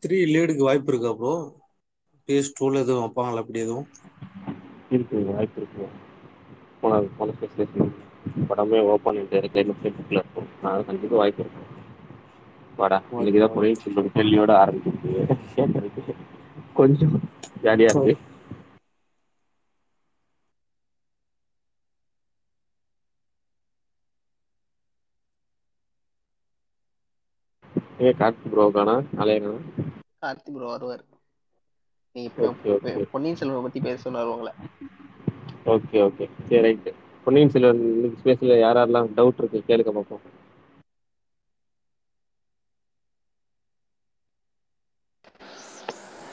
Three லீடுக்கு வாய்ப்பு இருக்கா bro PS டூல எதுவும் வைப்பாங்களா? அப்படி எதுவும்? இருக்கு வாய்ப்பு இருக்கு. போன போன படமே ஓபன் இருக்கும் அதனால கண்டிப்பா வாய்ப்பு இருக்கு. வாடா இன்னைக்குதான் ஓகே பொன்னியின் செல்வன் வெள்ளியோட ஆரம்பிச்சிருக்கு. கொஞ்சம் ஜாலியா இருக்கு. ஏ கார்த்தி ப்ரோ ஆளயே காணோம் கார்த்தி ப்ரோ வருவாரு. நீ ஓகே ஓகே பொன்னியின் செல்வன் பத்தி பேச சொன்னாரு உங்கள. ஓகே ஓகே சரி ரைட்டு பொன்னியின் செல்வன் ஸ்பேஸ்ல யார் யாரெல்லாம் டவுட் இருக்கு கேளுங்க பாப்போம்.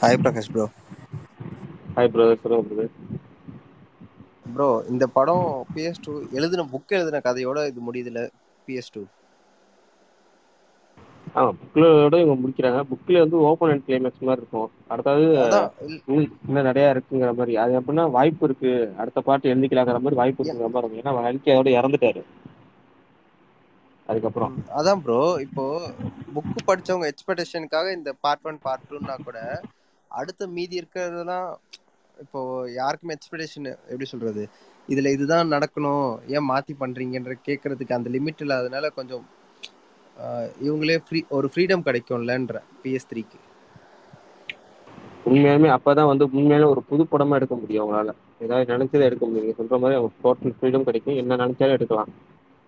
Hi Prakash bro hi brother சொல்லுங்க பிரதர் ப்ரோ இந்த படம் பிஎஸ் டூ எழுதின புக் எழுதின கதையோட இது முடியுதுல பிஎஸ் டூ ஆ புக்லோட இவங்க முடிக்கிறாங்க. புக்ல வந்து ஓபன் அண்ட் கிளைமேக்ஸ் மாதிரி இருக்கும். அடுத்தது இன்னும் நிறைய இருக்குங்கிற மாதிரி. அது எப்படின்னா வாய்ப்பு இருக்கு. அடுத்த பாட்டு எழுதிக்கலாங்கிற மாதிரி வாய்ப்பு இருக்குங்கிற மாதிரி இருக்கும். ஏன்னா கல்கி அதோட இறந்துட்டாரு. அதுக்கப்புறம். அதான் ப்ரோ இப்போ புக்கு படிச்சவங்க எக்ஸ்பெக்டேஷனுக்காக இந்த பார்ட் ஒன் பார்ட் டூன்னா கூட அடுத்த மீதி இருக்கிறதெல்லாம் இப்போ யாருக்குமே எக்ஸ்பெக்டேஷன் எப்படி சொல்றது? இதுல இதுதான் நடக்கணும். ஏன் மாத்தி பண்றீங்கன்ற கேட்கறதுக்கு அந்த லிமிட் இல்லாதனால கொஞ்சம் இவங்களே ஃப்ரீ ஒரு ஃப்ரீடம் கிடைக்கும்லன்ற பிஎஸ் த்ரீக்கு உண்மையாலுமே அப்பதான் வந்து உண்மையாலுமே ஒரு புது படமா எடுக்க முடியும் அவங்களால. ஏதாவது நினைச்சதை எடுக்க முடியும். நீங்க சொல்ற மாதிரி அவங்க டோட்டல் ஃப்ரீடம் கிடைக்கும். என்ன நினைச்சாலும் எடுக்கலாம்.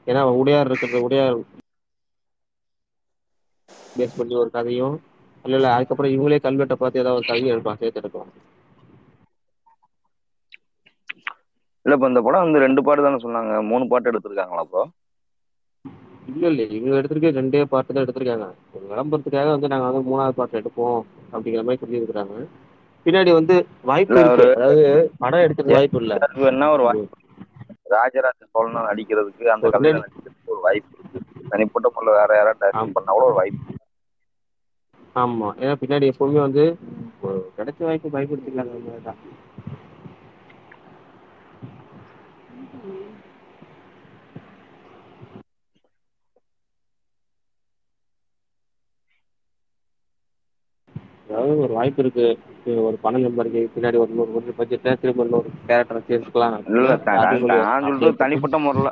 ஏன்னா அவன் உடையார் இருக்கிறது உடையார் பேஸ் பண்ணி ஒரு கதையும் இல்ல இல்ல அதுக்கப்புறம் இவங்களே கல்வெட்டை பார்த்து ஏதாவது ஒரு கதையும் எடுக்கலாம் சேர்த்து எடுக்கலாம். இல்ல இப்ப இந்த படம் வந்து ரெண்டு பாட்டு தானே சொன்னாங்க. மூணு பாட்டு எடுத்திருக்காங்களா இப்போ? இல்ல இல்ல. இவங்க எடுத்திருக்க ரெண்டே பாட்டு தான் எடுத்திருக்காங்க. ஒரு விளம்பரத்துக்காக வந்து நாங்க வந்து மூணாவது பாட்டு எடுப்போம் அப்படிங்கிற மாதிரி சொல்லியிருக்கிறாங்க. பின்னாடி வந்து வாய்ப்பு இருக்கு. அதாவது படம் எடுக்கிறது வாய்ப்பு இல்ல. என்ன ஒரு வாய்ப்பு ராஜராஜ சோழனா நடிக்கிறதுக்கு அந்த கதையில நடிக்கிறதுக்கு ஒரு வாய்ப்பு இருக்கு. தனிப்பட்ட முறையில் வேற யாராவது. டைரக்ட் பண்ணா கூட ஒரு வாய்ப்பு. ஆமா. ஏன்னா பின்னாடி எப்பவுமே வந்து கிடைச்ச வாய்ப்பு பயன்படுத்திக்கலாங்க அதாவது ஒரு வாய்ப்பு இருக்கு. ஒரு பணம் சம்பாதிக்க பின்னாடி ஒரு நூறு கோடி பட்ஜெட்ல திரும்ப இன்னொரு கேரக்டரை சேர்த்துக்கலாம். தனிப்பட்ட முறையில.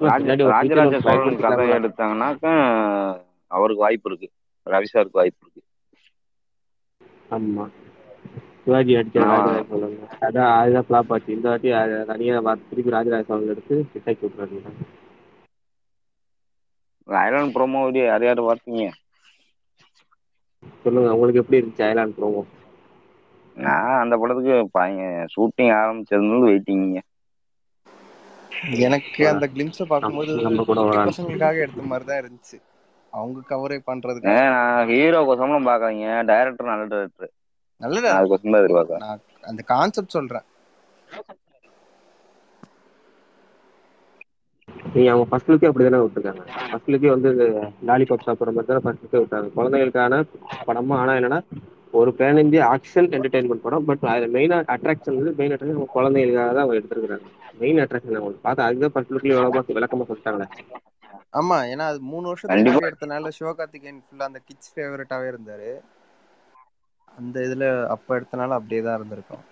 ஒரு ராஜராஜ ஒரு சோழன் எடுத்தாங்கன்னாக்க அவருக்கு வாய்ப்பு இருக்கு. ரவி சாருக்கு வாய்ப்பு இருக்கு. ஆமா. சிவாஜி அடிச்ச நான் ராஜராஜ சோழன். அதான் அதுதான் ஃபிளாப் ஆச்சு. இந்த வாட்டி தனியா திருப்பி ராஜராஜ சோழன் எடுத்து ஹிட்டாக்கி விட்டுறாங்க. ஐலாண்ட் ப்ரோமோ யார் யார் பார்த்தீங்க? சொல்லுங்க உங்களுக்கு எப்படி இருந்துச்சு அயலான் ப்ரோமோ நான் அந்த படத்துக்கு பையன் ஷூட்டிங் ஆரம்பிச்சதுல வெயிட்டிங்க எனக்கு அந்த கிளிம்ஸை வரான் பசங்களுக்காக எடுத்த மாதிரி தான் இருந்துச்சு. அவங்க கவரே பண்றதுக்காக ஏன் நான் ஹீரோ கோசம்லாம் பார்க்காதீங்க. டைரக்டர் நல்ல டைரக்டர் நல்ல நான் அதுக்கோசம் தான் எதிர்பார்க்கறேன். நான் அந்த கான்செப்ட் சொல்றேன். நீங்க அவங்க ஃபர்ஸ்ட் லுக்கே அப்படி தானே விட்டுருக்காங்க. ஃபர்ஸ்ட் லுக்கே வந்து லாலிபாப் சாப்பிட்ற மாதிரி தானே ஃபர்ஸ்ட் லுக்கே விட்டாங்க. குழந்தைகளுக்கான படமா ஆனா என்னன்னா ஒரு பேன் இந்திய ஆக்ஷன் என்டர்டைன்மெண்ட் படம் பட் அதுல மெயினா அட்ராக்ஷன் வந்து மெயின் அட்ராக்ஷன் குழந்தைகளுக்காக தான் அவங்க எடுத்திருக்காங்க மெயின் அட்ராக்ஷன் அவங்களுக்கு. பார்த்தா அதுதான் ஃபர்ஸ்ட் லுக்ல எவ்வளவு விளக்கமா சொல்லிட்டாங்களே. ஆமா ஏன்னா அது மூணு வருஷத்துக்கு கண்டிப்பா. முன்னாடி எடுத்தனால சிவகார்த்திகேயன் ஃபுல்லா அந்த கிட்ஸ் ஃபேவரட்டாவே இருந்தாரு. அந்த இதுல அப்ப எடுத்தனால அப்படியே தான் இருந்திருக்கும்.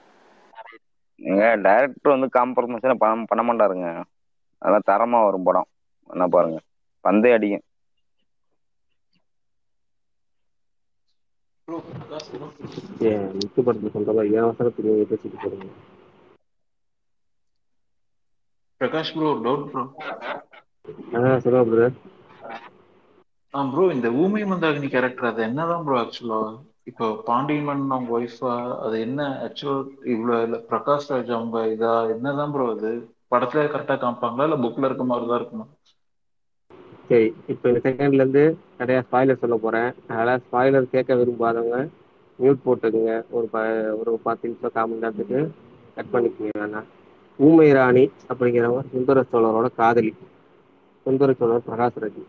ஏங்க டைரக்டர் வந்து காம்ப்ரமைஸே பண்ண பண்ண மாட்டாருங்க. அதெல்லாம் தரமா வரும் படம். என்ன பாருங்க. பந்தே அடிக்கும். Bro Prakash bro bro doubt bro சொல்லுவா பிரதர் ஆ ப்ரோ இந்த ஊமை மந்தாகினி கேரக்டர் அது என்னதான் ப்ரோ ஆக்சுவலா இப்போ பாண்டியன் மன்னன் அவங்க ஒய்ஃபா அது என்ன ஆக்சுவல் இவ்வளவு இல்ல பிரகாஷ் ராஜ் அவங்க இதா? என்னதான் ப்ரோ அது? படத்துல கரெக்டா காமிப்பாங்களா? இல்ல புக்ல இருக்க மாதிரி தான் இருக்குமா? சரி இப்போ இந்த செகண்ட்ல இருந்து நிறைய ஸ்பாய்லர் சொல்ல போறேன். அதனால ஸ்பாய்லர் கேட்க விரும்பாதவங்க மியூட் போட்டுக்குங்க. ஒரு ப ஒரு பத்து நிமிஷம் கால் நேரத்துக்கு கட் பண்ணிக்கோங்க வேணா. ஊமை ராணி அப்படிங்கிறவங்க சுந்தர சோழரோட காதலி. சுந்தர சோழர் பிரகாஷ்ராஜ்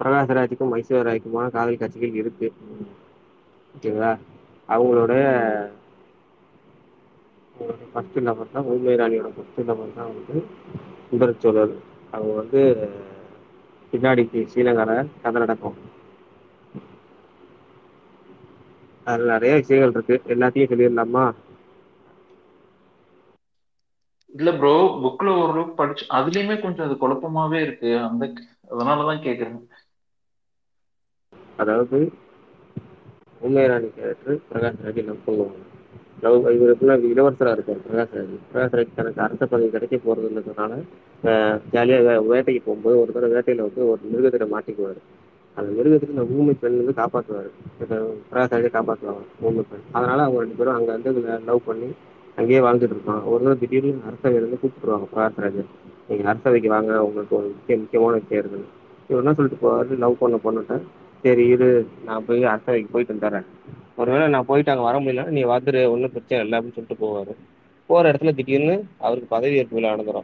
பிரகாஷ்ராஜுக்கும் ஐஸ்வர்யாய்க்குமான காதல் காட்சிகள் இருக்கு. ஓகேங்களா அவங்களோட ஃபர்ஸ்ட் லவர் தான் ஊமை ராணியோட ஃபர்ஸ்ட் லவர் தான் வந்து சுந்தர சோழர் அவங்க வந்து பின்னாடி ஸ்ரீலங்கால கதை நடக்கும் அதுல நிறைய விஷயங்கள் இருக்கு. எல்லாத்தையும் சொல்லிடலாமா? இல்ல ப்ரோ புக்ல ஓரளவுக்கு படிச்சு அதுலயுமே கொஞ்சம் அது குழப்பமாவே இருக்கு. அந்த அதனாலதான் கேக்குறேன். அதாவது உண்மைராணி கேரக்டர் பிரகாஷ் ராஜ் லவ் பண்ணுவாங்க லவ் இவர் இளவரசராக இருக்கார் இருக்காரு பிரகாஷ் பிரகாஷ் தனக்கு அரச பதவி கிடைக்க போறது இல்லைன்றதுனால ஜாலியா வே வேட்டைக்கு போகும்போது ஒரு தடவை வேட்டையில வந்து ஒரு மிருகத்திட்ட மாட்டிக்குவாரு. அந்த மிருகத்துக்கு இந்த ஊமை பெண் வந்து காப்பாற்றுவாரு பிரகாஷ்ராஜை காப்பாற்றுவாங்க ஊமை பெண். அதனால அவங்க ரெண்டு பேரும் அங்க வந்து லவ் பண்ணி அங்கேயே வாழ்ந்துட்டு இருப்பாங்க. ஒரு தடவை திடீர்னு அரசவை இருந்து கூப்பிட்டுருவாங்க பிரகாஷ் ராஜை நீங்க அரசவைக்கு வாங்க உங்களுக்கு ஒரு முக்கிய முக்கியமான விஷயம் இருக்குன்னு இவர் என்ன சொல்லிட்டு போவாரு லவ் பண்ண பொண்ணுட்ட சரி இரு நான் போய் அரசவைக்கு போயிட்டு வந்துடுறேன். ஒருவேளை நான் போயிட்டு அங்கே வர முடியல நீ வந்துரு ஒன்றும் பிரச்சனை இல்லை அப்படின்னு சொல்லிட்டு போவாரு. போற இடத்துல திடீர்னு அவருக்கு பதவி ஏற்பு விழா அரசர்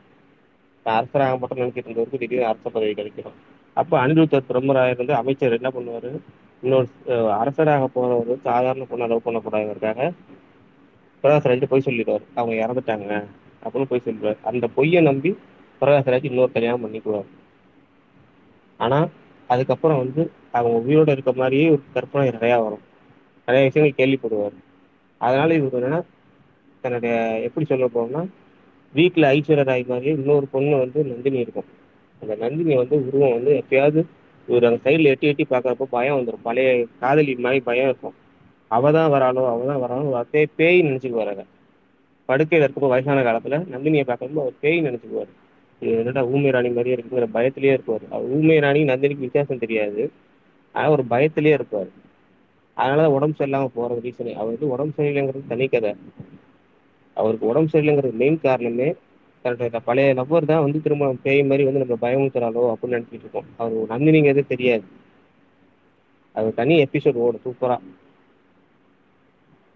அரசராக மட்டும் நினைச்சிட்டு இருந்தவருக்கு திடீர்னு அரச பதவி கிடைக்கும். அப்போ அனிருத்த பிரம்மராயர் வந்து அமைச்சர் என்ன பண்ணுவாரு? இன்னொரு அரசராக போறவர் சாதாரண பொண்ணை லவ் பண்ணக்கூடாதுங்கிறதுக்காக பிரகாசராஜ் போய் சொல்லிடுவார். அவங்க இறந்துட்டாங்க அப்படின்னு போய் சொல்லிடுவார். அந்த பொய்யை நம்பி பிரகாசராஜ் இன்னொரு கல்யாணம் பண்ணிக்குவார். ஆனா அதுக்கப்புறம் வந்து அவங்க உயிரோட இருக்க மாதிரியே ஒரு கற்பனை நிறையா வரும். நிறைய விஷயங்கள் கேள்விப்படுவார். அதனால இவர் என்னன்னா தன்னுடைய எப்படி சொல்ல போறோம்னா வீட்டில் ஐஸ்வர்யர் ராய் மாதிரி இன்னொரு பொண்ணு வந்து நந்தினி இருக்கும். அந்த நந்தினி வந்து உருவம் வந்து எப்பயாவது இவர் அந்த சைடில் எட்டி எட்டி பார்க்கறப்ப பயம் வந்துடும் பழைய காதலி மாதிரி பயம் இருக்கும். அவ தான் வராளோ அவ தான் வராளோ அதே பேய் நினைச்சுக்குவார் அதை படுக்கையில் இருக்கப்போ வயசான காலத்துல நந்தினியை பார்க்கும்போது அவர் பேய் நினைச்சுக்குவார். இது என்னடா ஊமை ராணி மாதிரியே இருக்குங்கிற பயத்திலேயே இருப்பார். அவர் ஊமை ராணி நந்தினிக்கு வித்தியாசம் தெரியாது. ஆனா ஒரு பயத்திலேயே இருப்பார். அதனாலதான் உடம்பு சரியில்லாம போறது ரீசனே அவர் வந்து உடம்பு சரியில்லைங்கிறது தனி கதை. அவருக்கு உடம்பு சரியில்லைங்கிறது மெயின் காரணமே தன்னுடைய பழைய நபர் தான் வந்து திரும்ப பேய் மாதிரி வந்து நம்ம பயமுறுத்துறாளோ அப்படின்னு நினைச்சிட்டு இருக்கோம். அவர் நந்தினிங்கிறது தெரியாது. அது தனி எபிசோட் ஓடும் சூப்பரா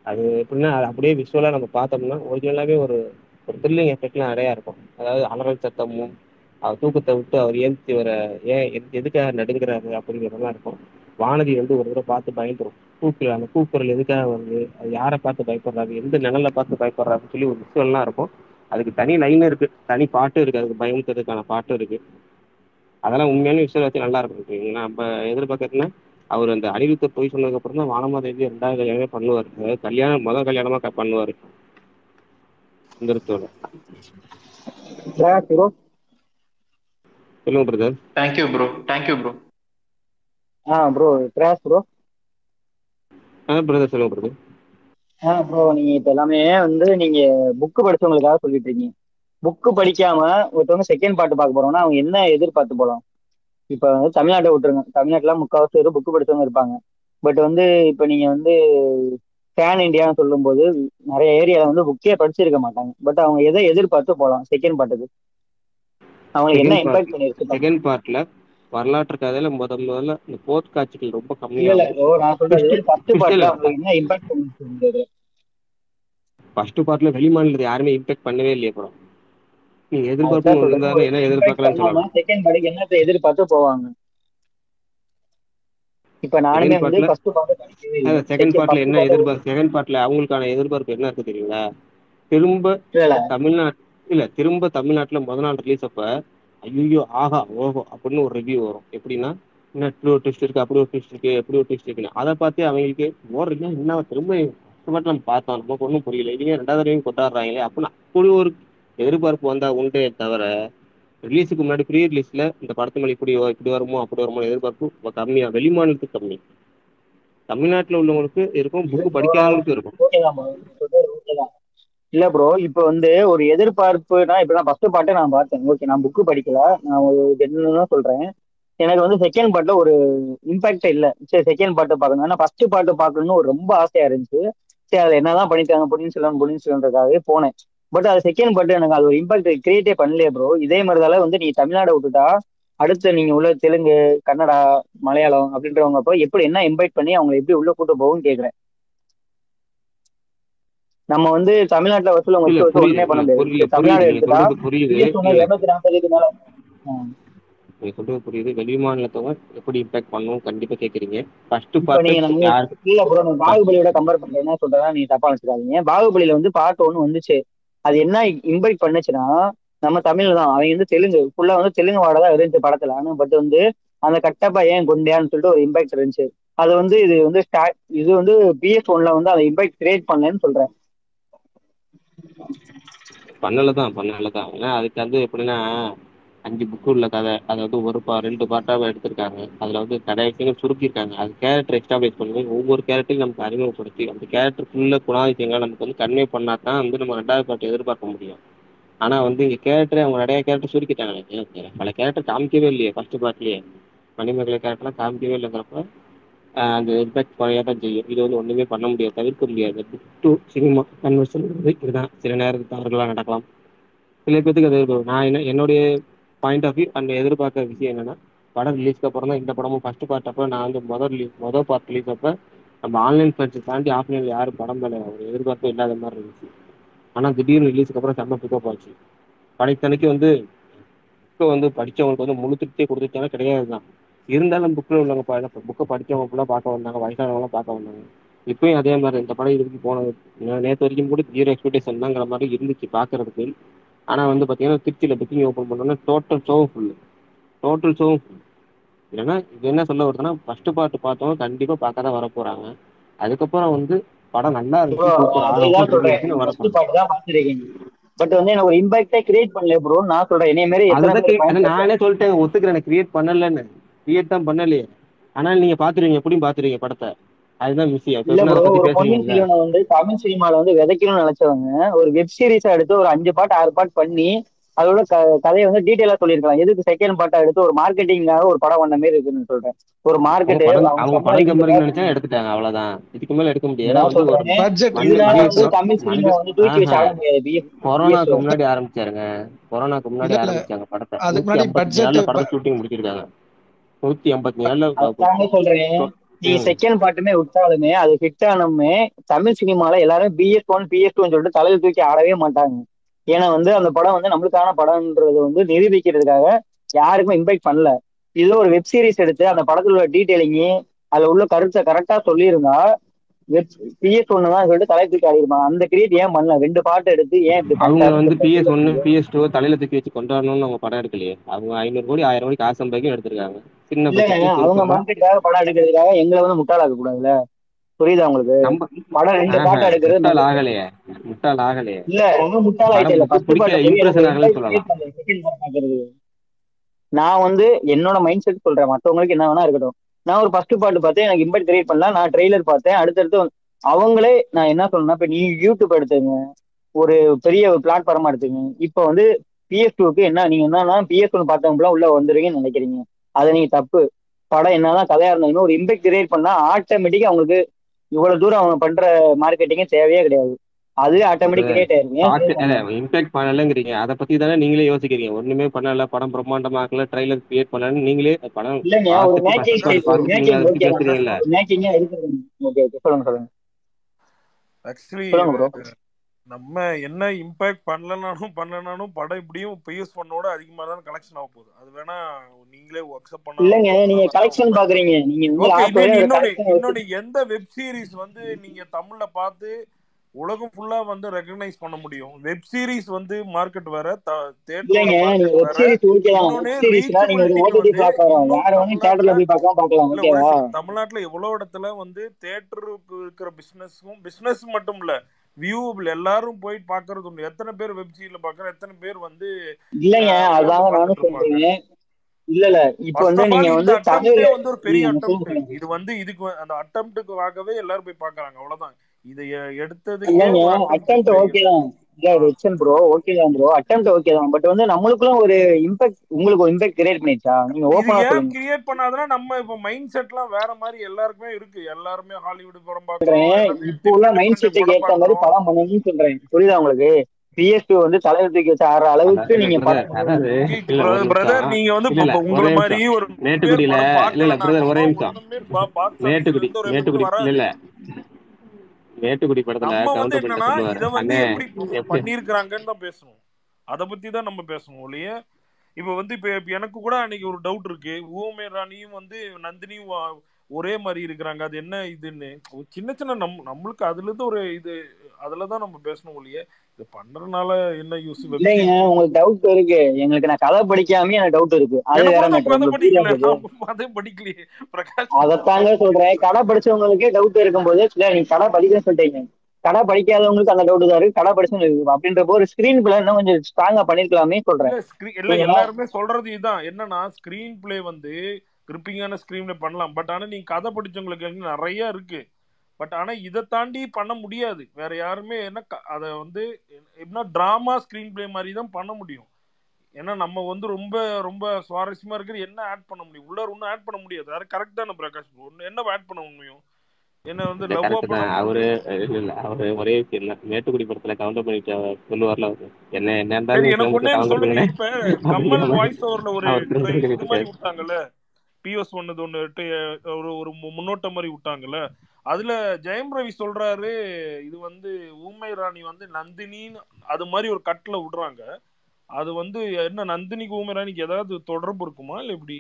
அது எப்படின்னா அது அப்படியே விஷுவலா நம்ம பார்த்தோம்னா ஒரிஜினலாவே ஒரு ஒரு த்ரில்லிங் எஃபெக்ட்லாம் நிறையா இருக்கும். அதாவது அலறல் சத்தமும் அவர் தூக்கத்தை விட்டு அவர் ஏந்தி வர ஏன் எது- எதுக்காக நடுங்கிறாரு அப்படிங்கிறதெல்லாம் இருக்கும். வானதி வந்து ஒரு தடவை பார்த்து பயந்துரும். கூக்குரல் அந்த கூக்குரல் எதுக்காக வருது? அது யாரை பார்த்து பயப்படுறாரு எந்த நிழலை பார்த்து பயப்படுறாருன்னு சொல்லி ஒரு விஷுவல்லாம் இருக்கும். அதுக்கு தனி லைன் இருக்கு. தனி பாட்டு இருக்கு. அதுக்கு பயமுறுத்துறதுக்கான பாட்டு இருக்கு. அதெல்லாம் உண்மையான விஷயம் வச்சு நல்லா இருக்கும். ஏன்னா நம்ம எதிர்பார்க்கறதுன்னா அவர் அந்த அனிருத்த போய் சொன்னதுக்கு அப்புறம் தான் வானமாதேவி ரெண்டாவது கல்யாணமே பண்ணுவார். அதாவது கல்யாணம் முதல் கல்யாணமா பண்ணுவாரு. சுந்தரத்தோட. சொல்லுங்க brother thank you bro thank you bro ah bro Prakash bro ஆ பிரதர் சொல்லுங்க பிரதர் ஆ ப்ரோ நீங்க இப்ப எல்லாமே வந்து நீங்க புக்கு படிச்சவங்களுக்காக சொல்லிட்டு இருக்கீங்க. புக்கு படிக்காம ஒருத்தவங்க செகண்ட் பார்ட் பார்க்க போறோம்னா அவங்க என்ன எதிர்பார்த்து போலாம்? இப்ப வந்து தமிழ்நாட்டை விட்டுருங்க. தமிழ்நாட்டுல முக்கால்வாசி பேர் புக்கு படிச்சவங்க இருப்பாங்க. பட் வந்து இப்ப நீங்க வந்து ஃபேன் இந்தியான்னு சொல்லும்போது நிறைய ஏரியால வந்து புக்கே படிச்சிருக்க மாட்டாங்க. பட் அவங்க எதை எதிர்பார்த்து போலாம் செகண்ட் பார்ட்டுக்கு அவங்களுக்கு என்ன இம்பாக்ட் பண்ணிருக்கு செகண்ட் பார்ட்ல வரலாற்று கதையில முத முதல்ல இந்த போர்ட் காட்சிகள் ரொம்ப சொல்றது ஃபர்ஸ்ட் பார்ட்ல வெளி மாநிலத்தை யாருமே இம்பாக்ட் பண்ணவே இல்லையே படம் நீங்க எதிர்பார்ப்பு இருந்தாலும் என்ன பண்ணாம சொல்லலாம். செகண்ட் பார்ட்டுக்கு என்னத்தை எதிர்பார்த்து போவாங்க? இப்ப நானுமே வந்து ஃபர்ஸ்ட் பார்ட் செகண்ட் பார்ட்ல என்ன எதிர்பார்ப்பு செகண்ட் பார்ட்ல அவங்களுக்கான எதிர்பார்ப்பு என்ன இருக்கு தெரியுங்களா? திரும்ப தமிழ்நாட்டு இல்ல. திரும்ப தமிழ்நாட்டுல முத நாள் ரிலீஸ் அப்ப ஐயோ ஆஹா ஓஹோ அப்படின்னு ஒரு ரிவ்யூ வரும். எப்படின்னா என்ன இப்படி ஒரு டெஸ்ட் இருக்கு அப்படி ஒரு டெஸ்ட் இருக்கு எப்படி ஒரு டெஸ்ட் இருக்குன்னு. அதை பார்த்து அவங்களுக்கு ஓடுறீங்க என்ன திரும்ப கஷ்டப்பட்டு நம்ம பார்த்தோம். நமக்கு ஒன்றும் புரியல. இவங்க ரெண்டாவது தடவையும் கொண்டாடுறாங்களே அப்படின்னு அப்படி ஒரு எதிர்பார்ப்பு வந்தா உண்டே தவிர ரிலீஸுக்கு முன்னாடி ப்ரீ ரிலீஸ்ல இந்த படத்து மேலே இப்படி இப்படி வருமோ அப்படி வருமோ எதிர்பார்ப்பு கம்மியா வெளி மாநிலத்துக்கு கம்மி. தமிழ்நாட்டுல உள்ளவங்களுக்கு இருக்கும் புக்கு படிக்காதவங்களுக்கு இருக்கும். இல்ல ப்ரோ இப்போ வந்து ஒரு எதிர்பார்ப்புனா இப்பதான் ஃபர்ஸ்ட் பார்ட்டை நான் பார்த்தேன். ஓகே நான் புக்கு படிக்கல. நான் ஒரு என்னன்னு சொல்றேன். எனக்கு வந்து செகண்ட் பாட்டுல ஒரு இம்பாக்ட் இல்ல. சரி செகண்ட் பாட்டு பார்க்கணும். ஏன்னா ஃபர்ஸ்ட் பாட்டு பார்க்கணும்னு ஒரு ரொம்ப ஆசையா இருந்துச்சு. சரி அதை என்னதான் பண்ணிட்டாங்க பொன்னியின் செல்வன் பொன்னியின் செல்வன்றதுக்காகவே போனேன். பட் அது செகண்ட் பாட்டு எனக்கு அது ஒரு இம்பாக்ட் கிரியேட்டே பண்ணலையே ப்ரோ இதே மாதிரிதால வந்து நீ தமிழ்நாடு விட்டுட்டா அடுத்து நீங்க உள்ள தெலுங்கு கன்னடா மலையாளம் அப்படின்றவங்க அப்போ எப்படி என்ன இன்வைட் பண்ணி அவங்களை எப்படி உள்ள கூட்டு போகும்னு கேக்குறேன். நம்ம வந்து தமிழ்நாட்டுல வசூல் ஒண்ணுமே பண்ண முடியாது. புரியுது தமிழ்நாடு எடுத்துட்டா சொல்றது இருநூத்தி நாற்பதுக்கு மேல. சொல்றது வெளி மாநிலத்தவங்க எப்படி இம்பாக்ட் பண்ணும் கண்டிப்பா கேக்குறீங்க. ஃபர்ஸ்ட் இல்ல ப்ரோ பாகுபலியோட கம்பேர் பண்றேன் என்ன சொல்றேன்னா நீங்க தப்பா வச்சுக்காதீங்க பாகுபலியில வந்து பார்ட் ஒன்னு வந்துச்சு. அது என்ன இன்வைட் பண்ணுச்சுன்னா நம்ம தமிழ்ல தான் அவங்க வந்து தெலுங்கு ஃபுல்லா வந்து தெலுங்கு வாட தான் இருந்துச்சு படத்துல. ஆனா பட் வந்து அந்த கட்டப்பா ஏன் கொண்டியான்னு சொல்லிட்டு ஒரு இம்பாக்ட் இருந்துச்சு. அது வந்து இது வந்து இது வந்து பிஎஸ் ஒன்ல வந்து அதை இம்பாக்ட் கிரியேட் பண்ணலன்னு சொல்றேன். பண்ணல தான் பண்ணல தான் ஏன்னா அதுக்கு வந்து எப்படின்னா அஞ்சு புக்கு உள்ள கதை அதை வந்து ஒரு பா ரெண்டு பார்ட்டாக எடுத்திருக்காங்க. அதில் வந்து கடைசியாக சுருக்கியிருக்காங்க. அது கேரக்டர் எஸ்டாப்ளிஷ் பண்ணி ஒவ்வொரு கேரக்டரையும் நமக்கு அறிமுகப்படுத்தி அந்த கேரக்டருக்குள்ள குணாதிசயங்களை நமக்கு வந்து கன்வே பண்ணா தான் வந்து நம்ம ரெண்டாவது பாட்டு எதிர்பார்க்க முடியும். ஆனால் வந்து இங்கே கேரக்டரை அவங்க நிறைய கேரக்டர் சுருக்கிட்டாங்க. பல கேரக்டர் காமிக்கவே இல்லையே ஃபர்ஸ்ட் பார்ட்லேயே மணிமேகலை கேரக்டர்லாம் காமிக்கவே இல்லைங்கிறப்ப அந்த இம்பாக்ட் குறைய தான் செய்யும். இது வந்து ஒன்றுமே பண்ண முடியாது தவிர்க்க முடியாது. புக் டு சினிமா கன்வர்ஷன் இதுதான். சில நேரத்துக்கு தவறுகளாக நடக்கலாம். சில பேத்துக்கு அது இருக்கும் நான் என்ன என்னுடைய பாயிண்ட் ஆஃப் வியூ அந்த எதிர்பார்க்குற விஷயம் என்னன்னா படம் ரிலீஸ்க்கு அப்புறம் தான் இந்த படமும் ஃபர்ஸ்ட் பார்ட் அப்போ நான் வந்து முதல் ரிலீஸ் முதல் பார்ட் ரிலீஸ் அப்போ நம்ம ஆன்லைன் பர்ச்சேஸ் தாண்டி ஆஃப்லைனில் யாரும் படம் மேலே ஒரு எதிர்பார்ப்பும் இல்லாத மாதிரி இருந்துச்சு. ஆனால் திடீர்னு ரிலீஸ்க்கு அப்புறம் செம்ம பிக்கப் ஆச்சு. படைத்தனைக்கு வந்து இப்போ வந்து படிச்சவங்களுக்கு வந்து முழு திருப்தியை கொடுத்துட்டாலும் கிடையாது தான் இருந்தாலும் புக்கில் உள்ளவங்க புக்கை படிச்சவங்க ஃபுல்லாக பார்க்க வந்தாங்க வயசானவங்களாம் பார்க்க வந்தாங்க. இப்பயும் அதே மாதிரி இந்த படம் இதுக்கு போனது நேற்று வரைக்கும் கூட ஜீரோ எக்ஸ்பெக்டேஷன் தாங்கிற மாதிரி இருந்துச்சு பார்க்கறதுக்கு. ஆனால் வந்து பார்த்தீங்கன்னா திருச்சியில் புக்கிங் ஓப்பன் பண்ணோன்னா டோட்டல் ஷோவும் ஃபுல்லு டோட்டல் ஷோவும் ஃபுல் இல்லைன்னா இது என்ன சொல்ல வருதுன்னா ஃபர்ஸ்ட் பார்ட் பார்த்தவங்க கண்டிப்பாக பார்க்க தான் வர போகிறாங்க அதுக்கப்புறம் வந்து படம் நல்லா பார்த்துருக்கீங்க பட் வந்து எனக்கு ஒரு இம்பாக்டே கிரியேட் பண்ணல ப்ரோ நான் சொல்றேன் என்னைய மாரி நானே சொல்லிட்டேன் ஒத்துக்கிறேன் கிரியேட் பண்ணலன்னு. கிரியேட் தான் பண்ணலையே. ஆனால் நீங்க பாத்துருவீங்க எப்படியும் பாத்துருவீங்க படத்தை. அதுதான் விஷயம். வந்து தமிழ் சினிமால வந்து விதைக்கணும்னு நினைச்சவங்க ஒரு வெப் சீரிஸா எடுத்து ஒரு அஞ்சு பாட்டு ஆறு பாட்டு பண்ணி அதோட க கதையை வந்து டீட்டெயிலா சொல்லியிருக்கலாம். எதுக்கு செகண்ட் பார்ட்டா எடுத்து ஒரு மார்க்கெட்டிங்காக ஒரு படம் பண்ண மாதிரி இருக்குன்னு சொல்றேன். ஒரு மார்க்கெட் அவங்க படம் சம்பாதிக்கிறதுக்காக நினைச்சா எடுத்துட்டாங்க அவ்வளவுதான். இதுக்கு மேல எடுக்க முடியாது. தமிழ் சினிமா வந்து தூக்கி வச்சு கொரோனாக்கு முன்னாடி ஆரம்பிச்சாருங்க. கொரோனாக்கு முன்னாடி ஆரம்பிச்சாங்க படத்தை. படம் ஷூட்டிங் முடிச்சிருக்காங்க. நூத்தி எண்பத்தி அதுதாங்க சொல்றேன். ம். செகண்ட் பார்ட்டுமே விட்டாலுமே அது ஹிட் ஆனுமே தமிழ் சினிமால எல்லாரும் பிஎஸ் ஒன் பிஎஸ் டூன்னு சொல்லிட்டு தலையில தூக்கி ஆடவே மாட்டாங்க. ஏன்னா வந்து அந்த படம் வந்து நம்மளுக்கான படம்ன்றது வந்து நிரூபிக்கிறதுக்காக யாருக்கும் இம்பாக்ட் பண்ணல. இது ஒரு வெப் சீரிஸ் எடுத்து அந்த படத்துல உள்ள டீடைலிங் அதுல உள்ள கருத்தை கரெக்டா சொல்லியிருந்தா பிஎஸ் ஒன்னு தான் சொல்லிட்டு தலை தூக்கி ஆடிருப்பாங்க அந்த கிரியேட் ஏன் பண்ணல? ரெண்டு பாட்டு எடுத்து ஏன் இப்படி அவங்க வந்து பிஎஸ் ஒன்னு பிஎஸ் டூ தலையில தூக்கி வச்சு கொண்டாடணும்னு அவங்க படம் எடுக்கலையே. அவங்க ஐநூறு கோடி ஆயிரம் கோடி காசு சம்பாதிக்கும் எடுத்திருக்காங்க. சின்ன அவங்க மார்க்கெட்டுக்காக படம் எடுக்கிறதுக்காக எங்களை வந்து முட்டாளாக்க கூடாதுல்ல புரியுதா உங்களுக்கு? படம் ரெண்டு பாட்டு எடுக்கிறது முட்டாள் ஆகலையே. முட்டாள் ஆகலையே. இல்ல ரொம்ப முட்டாள் ஆயிட்டே நான் வந்து என்னோட மைண்ட் செட் சொல்றேன். மத்தவங்களுக்கு என்ன வேணா இருக்கட்டும். நான் ஒரு ஃபர்ஸ்ட் பாட்டு பார்த்தேன் எனக்கு இம்பெக்ட் கிரியேட் பண்ணலாம் நான் ட்ரெய்லர் பார்த்தேன். அடுத்தடுத்து அவங்களே நான் என்ன சொல்லணும்னா இப்போ நீ யூடியூப் எடுத்துங்க. ஒரு பெரிய பிளாட்ஃபார்மா எடுத்துங்க. இப்போ வந்து பிஎஸ் டூக்கு என்ன நீங்க என்னன்னா பிஎஸ் ஒன் பார்த்தவங்களாம் உள்ள வந்துருவீங்கன்னு நினைக்கிறீங்க. அதை நீங்க தப்பு. படம் என்னதான் கதையா இருந்தாலுமே ஒரு இம்பெக்ட் கிரியேட் பண்ணா ஆட்டோமேட்டிக்கா அவங்களுக்கு இவ்வளவு தூரம் அவங்க பண்ற மார்க்கெட்டிங்கே தேவையே கிடையாது. அது ஆட்டோமேட்டிக் கிரியேட் ஆயிருங்க? இம்பாக்ட் பண்ணலங்கிறீங்க. அதை பத்தி தானே நீங்களே யோசிக்கிறீங்க. ஒண்ணுமே பண்ணல படம் பிரம்மாண்டமாக்கல ட்ரைலர் கிரியேட் பண்ணலன்னு நீங்களே படம் இல்லைங்க ஒரு மேக்கிங் ஒரு மேக்கிங் பத்தி ஓகே ஓகே ஓகே சொல்லுங்க சொல்லுங்க. ஆக்சுவலி நம்ம என்ன இம்பாக்ட் பண்ணலனாலும் பண்ணலனாலும் படம் இப்படியும் பிஎஸ் ஒன்னோட அதிகமா தான் கலெக்ஷன் ஆக போகுது. அது வேணா நீங்களே அக்செப்ட் பண்ணாலும் இல்லைங்க நீங்க கலெக்ஷன் பாக்குறீங்க. நீங்க இன்னொன்னு எந்த வெப் சீரிஸ் வந்து நீங்க தமிழ்ல பார்த்து உலகம் ஃபுல்லா வந்து ரெகக்னைஸ் பண்ண முடியும். வெப் சீரிஸ் வந்து மார்க்கெட் வேற வெப் வெப் தமிழ்நாட்டுல எவ்வளவு இடத்துல வந்து தியேட்டருக்கு இருக்கிற பிசினஸும் பிசினஸ் மட்டும் இல்ல வியூபிள் எல்லாரும் போய் பாக்குறது உண்டு. எத்தனை பேர் வெப்சீரியில பாக்குற எத்தனை பேர் வந்து இல்லைங்க அதாங்க நானும் சொல்றேன். இல்ல இல்ல இப்போ வந்து நீங்க வந்து வந்து ஒரு பெரிய சொல்லுங்க இது வந்து இதுக்கு அந்த அட்டம்ப்டுக்காகவே எல்லாரும் போய் பாக்குறாங்க அவ்வளவுதான். இதை எ- எடுத்ததுக்கே இல்லைங்க ஒரு அட்டம்ப்ட் அட்டம்ப்ட் பெரிய ஓகே தான். இல்ல ஆ. ரிச்சன் ப்ரோ ஓகே தான் ப்ரோ அட்டம்ப்ட் ஓகே தான். பட் வந்து நம்மளுக்குள்ள ஒரு இம்பாக்ட் உங்களுக்கு ஒரு இம்பாக்ட் கிரியேட் பண்ணிச்சா நீங்க ஏன் சொல்லுங்க. கிரியேட் பண்ணாதுன்னா நம்ம இப்ப மைண்ட் செட்லாம் வேற மாதிரி எல்லாருக்குமே இருக்கு. எல்லாருமே ஹாலிவுட் படம் எல்லாத்தையும் இப்போ உள்ள மைண்ட் செட்டுக்கு ஏத்த மாதிரி படம் பண்ணணும்னு சொல்றேன். புரியுதா உங்களுக்கு? பிஎஸ்பி வந்து தலைவர் தூக்கி வச்சு ஆடுற அளவுக்கு நீங்க பிரதர் நீங்க வந்து உங்களை மாதிரி ஒரு படம் இல்ல இல்ல பிரதர் ஒரே நிமிஷம். இல்ல வராது இல்ல மேட்டுக்குடி படத்துல வந்து என்னன்னா இத வந்து எப்படி பண்ணிருக்கிறாங்கன்னு தான் பேசணும் அத பத்தி தான் நம்ம பேசணும் ஒழிய இப்ப வந்து இப்ப எனக்கு கூட அன்னைக்கு ஒரு டவுட் இருக்கு. ஊமே ராணியும் வந்து நந்தினியும் ஒரே மாதிரி இருக்கிறாங்க. அது என்ன இதுன்னு சின்ன சின்ன நம் நம்மளுக்கு அதுல இருந்து ஒரு இது அதுல தான் நம்ம பேசணும் ஒழிய இது பண்றதுனால என்ன யூஸ் இல்லைங்க உங்களுக்கு டவுட் இருக்கு. எங்களுக்கு நான் கதை படிக்காம எனக்கு டவுட் இருக்கு. அது வேற கதை கதை படிக்கலையே பிரகாஷ். அதைத்தாங்க சொல்றேன். கடை படிச்சவங்களுக்கே டவுட் இருக்கும்போது இல்ல நீங்க கடை படிக்க சொல்லிட்டீங்க. கடை படிக்காதவங்களுக்கு அந்த டவுட் தான் இருக்கு. கடை படிச்சவங்களுக்கு அப்படின்றப்போ ஒரு ஸ்கிரீன் பிளே இன்னும் கொஞ்சம் ஸ்ட்ராங்கா பண்ணிருக்கலாமே சொல்றேன். எல்லாருமே சொல்றது இதுதான். என்னன்னா ஸ்கிரீன் பிளே வந்து கிரிப்பிங்கான ஸ்கிரீன் பிளே பண்ணலாம். பட் ஆனா நீங்க கதை படிச்சவங்களுக்கு வந்து நிறைய இருக்கு. பட் ஆனா இதை தாண்டி பண்ண முடியாது. வேற யாருமே என்ன அத வந்து எப்படின்னா டிராமா ஸ்கிரீன் பிளே மாதிரி தான் பண்ண முடியும். ஏன்னா நம்ம வந்து ரொம்ப ரொம்ப சுவாரஸ்யமா இருக்கிறது என்ன ஆட் பண்ண முடியும்? உள்ள ஒன்றும் ஆட் பண்ண முடியாது. அது கரெக்ட் தானே பிரகாஷ்? ஒண்ணு என்ன ஆட் பண்ண முடியும்? என்ன வந்து அவரு இல்ல அவரு ஒரே விஷயம் மேட்டுக்குடி படத்துல கவுண்டர் பண்ணிட்டு சொல்லுவார்ல என்ன என்ன எனக்கு ஒண்ணே சொல்லுங்க. இப்ப மாதிரி வாய்ஸ் ஓவர்ல ஒரு அவர் பிஎஸ் ஒன்னது ஒன்று ஒரு ஒரு முன்னோட்டம் மாதிரி விட்டாங்கல்ல? அதுல ஜெயம் ரவி சொல்றாரு இது வந்து ஊமை ராணி வந்து நந்தினின்னு அது மாதிரி ஒரு கட்ல விடுறாங்க. அது வந்து என்ன நந்தினிக்கு ஊமை ராணிக்கு ஏதாவது தொடர்பு இருக்குமா இல்ல எப்படி?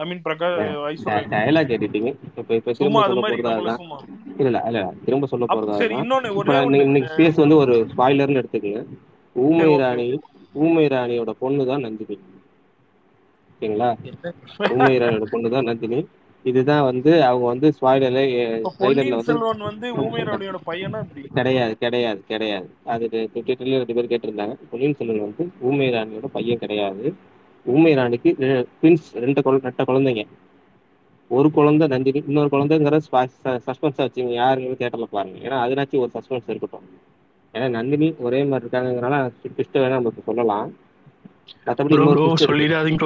I mean Prakash dialogue editing இப்ப இப்ப சும்மா திரும்ப அது சொல்ல போறது இல்ல இல்ல இல்ல திரும்ப சொல்ல போறது சரி இன்னொன்னு இன்னைக்கு ஸ்பேஸ் வந்து ஒரு ஸ்பாய்லர்னு எடுத்துக்கங்க. ஊமை ராணி ஊமை ராணியோட பொண்ணு தான் நந்தினி. ஓகேங்களா? ஊமை ராணியோட பொண்ணு தான் நந்தினி. இதுதான் வந்து அவங்க வந்து ஸ்பாய்லர்ல ட்ரைலர்ல வந்து பையனா கிடையாது கிடையாது கிடையாது. அது ட்விட்டர்ல ரெண்டு பேர் கேட்டிருந்தாங்க. பொன்னியின் செல்வன் வந்து ஊமை ராணியோட பையன் கிடையாது. ஊமை ராணிக்கு ட்வின்ஸ் ரெண்டு ரெட்ட குழந்தைங்க. ஒரு குழந்தை நந்தினி இன்னொரு குழந்தைங்கிற சஸ்பென்ஸா வச்சுங்க யாருன்னு தேட்டர்ல பாருங்க. ஏன்னா அதனாச்சும் ஒரு சஸ்பென்ஸ் இருக்கட்டும். ஏன்னா நந்தினி ஒரே மாதிரி இருக்காங்கங்கிறனால ட்விஸ்ட் வேணா நமக்கு சொல்லலாம். மற்றபடி சொல்லிடாதீங்க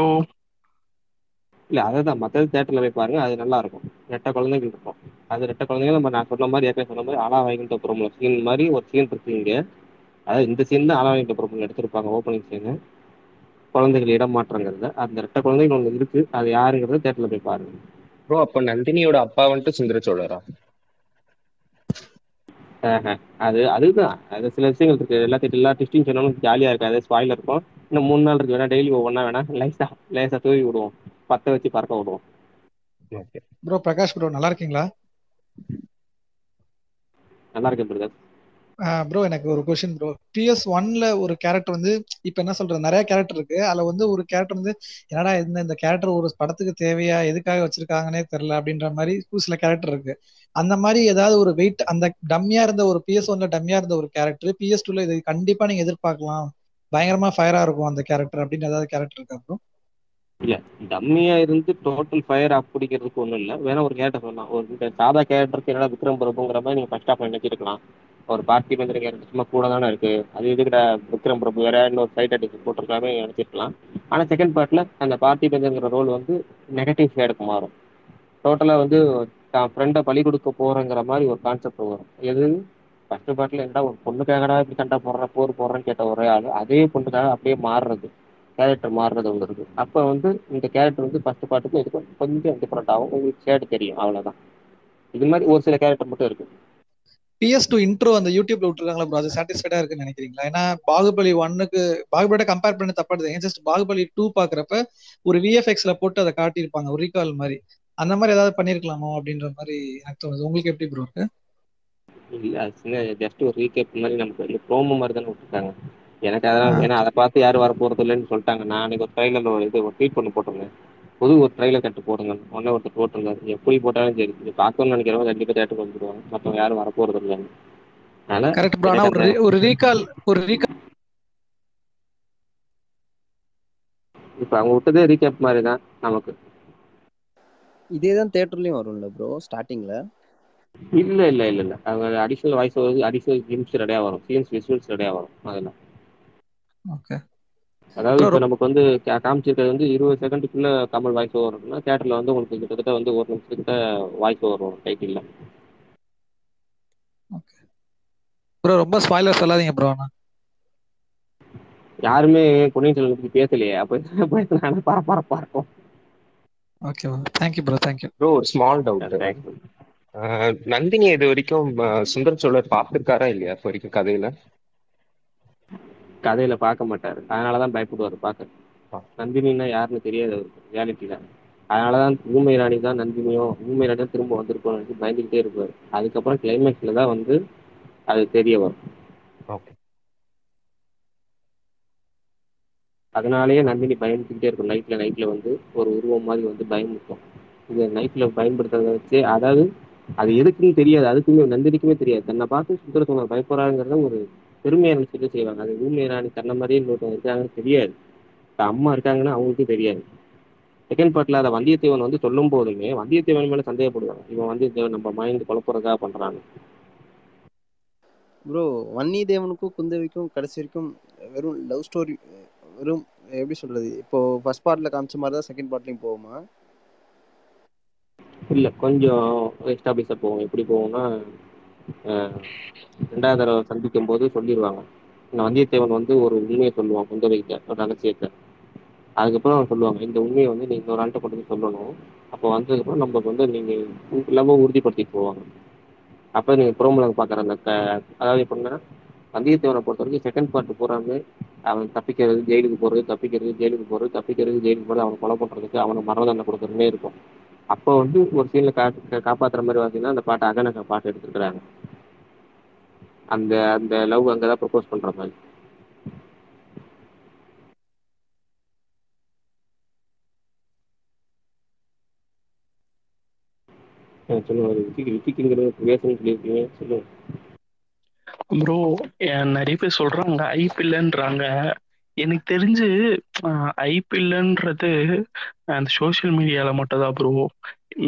இல்ல அதுதான். மற்றது தேட்டர்ல போய் பாருங்க அது நல்லா இருக்கும் ரெட்ட குழந்தைகள் இருக்கும். அது ரெட்ட குழந்தைங்க நம்ம நான் சொன்ன மாதிரி ஏற்கனவே சொன்ன மாதிரி ஆலா வைகுண்டபுரம்ல சீன் மாதிரி ஒரு சீன் இருக்கு இங்க. அதாவது இந்த சீன் தான் ஆலா வைகுண்டபுரம்ல எடுத்திருப்பாங்க ஓப்பனிங் சீனு குழந்தைகள் இடம் மாற்றங்கிறது அந்த ரெட்ட குழந்தைகள் ஒன்று இருக்கு. அது யாருங்கிறத தேட்டர்ல போய் பாருங்க. ப்ரோ அப்ப நந்தினியோட அப்பா வந்துட்டு சுந்தர சோழரா? ஆஹா. அது அதுதான். அது சில விஷயங்கள் இருக்கு. எல்லாத்தையும் எல்லா டெஸ்டிங் சொன்னாலும் ஜாலியா இருக்காது. ஸ்பாயிலர் இருக்கும். இன்னும் மூணு நாள் இருக்கு. வேணா டெய்லி ஒவ்வொன்றா வேணா. லைஸா லேசா தூவி விடுவோம். பத்த வச்சு பறக்க விடுவோம். ஓகே ப்ரோ பிரகாஷ் ப்ரோ நல்லா இருக்கீங்களா? நல்லா இருக்கு பிரதர் ப்ரோ எனக்கு ஒரு கொஸ்டின் ப்ரோ பிஎஸ் ஒன்ல ஒரு கேரக்டர் வந்து இப்ப என்ன சொல்றது நிறைய கேரக்டர் இருக்கு. அதுல வந்து ஒரு கேரக்டர் வந்து என்னடா இந்த இந்த கேரக்டர் ஒரு படத்துக்கு தேவையா எதுக்காக வச்சிருக்காங்கன்னே தெரியல அப்படின்ற மாதிரி ஒரு சில கேரக்டர் இருக்கு. அந்த மாதிரி ஏதாவது ஒரு வெயிட் அந்த டம்மியா இருந்த ஒரு பிஎஸ் ஒன்ல டம்மியா இருந்த ஒரு கேரக்டர் பிஎஸ் டூல இது கண்டிப்பா நீங்க எதிர்பார்க்கலாம். பயங்கரமா ஃபயரா இருக்கும் அந்த கேரக்டர் அப்படின்னு ஏதாவது கேரக்டர் இருக்கா ப்ரோ டம்மியா இருந்து டோட்டல் ஃபயர் அப்படிங்கிறதுக்கு ஒண்ணும் இல்ல. வேணா ஒரு கேரக்டர் சொல்லலாம். ஒரு சாதா கேரக்டருக்கு என்னடா விக்ரம் பிரபுங்கிற மாதிரி நீங்க ஃபர்ஸ்ட் ஆஃப் நினைச்சிருக்கலாம் ஒரு பார்த்தி மந்திர கேரக்டர் சும்மா கூட தானே இருக்கு. அது எதுக்குடா விக்ரம் பிரபு? வேற இன்னொரு ஃபைட் அடிச்சு போட்டிருக்காமே நினைச்சிருக்கலாம் ஆனா செகண்ட் பார்ட்ல அந்த பார்ட்டி பந்தங்கிற ரோல் வந்து நெகட்டிவ் சைடுக்கு மாறும். டோட்டலா வந்து தான் ஃப்ரெண்டை பலி கொடுக்க போறேங்கிற மாதிரி ஒரு கான்செப்ட் வரும். எது? ஃபர்ஸ்ட் பார்ட்ல என்னடா ஒரு பொண்ணுக்காகடா இப்படி சண்டை போடுற போர் போடுறேன்னு கேட்ட ஒரே ஆள் அதே பொண்ணுக்காக அப்படியே மாறுறது. கேரக்டர் மாறுறது ஒன்று இருக்கு. அப்போ வந்து இந்த கேரக்டர் வந்து ஃபர்ஸ்ட் பார்ட்டுக்கும் இதுக்கும் கொஞ்சம் டிஃப்ரெண்ட் ஆகும். உங்களுக்கு ஷேடு தெரியும். அவ்வளவுதான். இது மாதிரி ஒரு சில கேரக்டர் மட்டும் இருக்கு. பிஎஸ் டூ இன்ட்ரோ அந்த யூடியூப்ல விட்டுருக்காங்களா ப்ரோ அது சாட்டிஸ்ஃபைடா இருக்குன்னு நினைக்கிறீங்களா? ஏன்னா பாகுபலி ஒன்னுக்கு பாகுபலியோட கம்பேர் பண்ணி தப்பாடுது ஜஸ்ட் பாகுபலி டூ பாக்குறப்ப ஒரு விஎஃப்எக்ஸ்ல போட்டு அதை காட்டியிருப்பாங்க. ஒரு ரீகால் மாதிரி. அந்த மாதிரி ஏதாவது பண்ணிருக்கலாமோ அப்படின்ற மாதிரி எனக்கு தோணுது. உங்களுக்கு எப்படி ப்ரோ இருக்கு? இல்ல ஜஸ்ட் ஒரு ரீகேப் மாதிரி நமக்கு ப்ரோமோ மாதிரி தானே விட்டுருக்காங்க. எனக்கு அதெல்லாம் ஏன்னா அதை பார்த்து யாரும் வர போறது இல்லைன்னு சொல்லிட்டாங்க. நான் அன்னைக்கு ஒரு ட்ரைலர் ஒரு இது ஒரு ட்வீட் பண்ணி போட்டிருந்தேன். புது ஒரு ட்ரைலர் கட்டு போடுங்க ஒன்னே ஒருத்தர் போட்டிருந்தாரு. எப்படி போட்டாலும் சரி. இது பார்க்கணும்னு நினைக்கிறவங்க கண்டிப்பா தேட்டருக்கு வந்துடுவாங்க மற்றவங்க யாரும் வர போறது இல்லைன்னு. அதனால ஒரு ரீகால் ஒரு ரீகால் இப்போ அவங்க விட்டதே ரீகேப் மாதிரி தான் நமக்கு. இதே தான் தேட்டர்லயும் வரும்ல ப்ரோ ஸ்டார்டிங்ல இல்ல இல்ல இல்ல இல்ல. அவங்க அடிஷனல் வாய்ஸ் அடிஷனல் கிளிம்ஸ் ரெடியா வரும். சீன்ஸ் விசுவல்ஸ் ரெடியா வரும். அதெல்லாம். ஓகே அதாவது இப்போ நமக்கு வந்து காமிச்சிருக்கிறது வந்து இருபது செகண்டுக்குள்ள கமல் வாய்ஸ் ஓவர் இருக்குன்னா தேட்டர்ல வந்து உங்களுக்கு கிட்டத்தட்ட வந்து ஒரு நிமிஷத்துக்கிட்ட வாய்ஸ் ஓவர் வரும் டைட்டில்ல ப்ரோ ரொம்ப ஸ்பாய்லர் சொல்லாதீங்க ப்ரோ யாருமே பொன்னியின் செல்வன் பத்தி பேசலையே அப்ப பேசினாலும் பரபரப்பா இருக்கும். Okay thank you bro thank you bro ஒரு ஸ்மால் டவுட் நந்தினி இது வரைக்கும் சுந்தர சோழர் பார்த்திருக்காரா இல்லையா இப்போ வரைக்கும் கதையில? கதையில பார்க்க மாட்டாரு. அதனாலதான் பயப்படுவாரு பார்க்க. நந்தினின்னா யாருன்னு தெரியாது அவருக்கு ரியாலிட்டியில அதனாலதான் ஊமை ராணி தான் நந்தினியோ ஊமை ராணி தான் திரும்ப நினைச்சு பயந்துகிட்டே இருப்பாரு. அதுக்கப்புறம் கிளைமேக்ஸ்ல தான் வந்து அது தெரிய வரும். அதனாலேயே நந்தினி பயந்துக்கிட்டே இருக்கும். நைட்ல நைட்ல வந்து ஒரு உருவம் மாதிரி வந்து பயமுறுத்தும். இது நைட்ல பயன்படுத்துறத வச்சு அதாவது அது எதுக்குன்னு தெரியாது. அதுக்குமே நந்தினிக்குமே தெரியாது. தன்னை பார்த்து சுந்தர சோழர் பயப்படுறாங்கிறத ஒரு பெருமையா நினைச்சிட்டு செய்வாங்க? அது ஊமை ராணி தன்னை மாதிரியே இன்னொருத்தவங்க இருக்காங்கன்னு தெரியாது. இப்ப அம்மா இருக்காங்கன்னா அவங்களுக்கும் தெரியாது. செகண்ட் பார்ட்ல அதை வந்தியத்தேவன் வந்து சொல்லும் போதுமே வந்தியத்தேவன் மேல சந்தேகப்படுவாங்க. இவன் வந்தியத்தேவன் நம்ம மைண்ட் குழப்பறதா பண்றாங்க ப்ரோ வன்னியத்தேவனுக்கும் குந்தவிக்கும் கடைசி வரைக்கும் வெறும் லவ் ஸ்டோரி வெறும் எப்படி சொல்றது? இப்போ ஃபர்ஸ்ட் பார்ட்ல காமிச்ச மாதிரி தான் செகண்ட் பார்ட்லயும் போகுமா? இல்ல கொஞ்சம் எஸ்டாப்ளிஷா போகும் எப்படி போகும்னா அஹ், ரெண்டாவது தடவை சந்திக்கும் போது சொல்லிடுவாங்க இந்த வந்தியத்தேவன் வந்து ஒரு உண்மையை சொல்லுவான் குந்தவைகிட்ட ஒரு ரகசியத்தை. அதுக்கப்புறம் அவன் சொல்லுவாங்க இந்த உண்மையை வந்து நீங்க ஒரு ஆள்கிட்ட கொண்டு போய் சொல்லணும். அப்போ வந்ததுக்கப்புறம் நமக்கு வந்து நீங்க இல்லாம உறுதிப்படுத்திட்டு போவாங்க. அப்ப நீங்க புறமுலக பாக்குற அந்த க- அதாவது எப்படின்னா வந்தியத்தேவனை பொறுத்த வரைக்கும் செகண்ட் பார்ட் போறாங்க. அவன் தப்பிக்கிறது ஜெயிலுக்கு போறது தப்பிக்கிறது ஜெயிலுக்கு போறது தப்பிக்கிறது ஜெயிலுக்கு போறது அவனை கொலை பண்றதுக்கு அவனுக்கு மரண தண்டனை கொடுக்கறதுமே இருக்கும். அப்போ வந்து ஒரு சீன்ல கா காப்பாத்துற மாதிரி பார்த்தீங்கன்னா அந்த பாட்டு அகனக பாட்டு எடுத்துக்கிறாங்க அந்த அந்த லவ் அங்கதான் ப்ரப்போஸ் பண்ற மாதிரி. சொல்லுங்க விக்கி பேசணும்னு சொல்லியிருக்கீங்க. சொல்லுங்க. ப்ரோ நிறைய பேர் சொல்றாங்க ஐபிஎல்ன்றாங்க எனக்கு தெரிஞ்சு ஐபிஎல்ன்றது இல்லைன்றது அந்த சோஷியல் மீடியால மட்டும் தான் ப்ரோ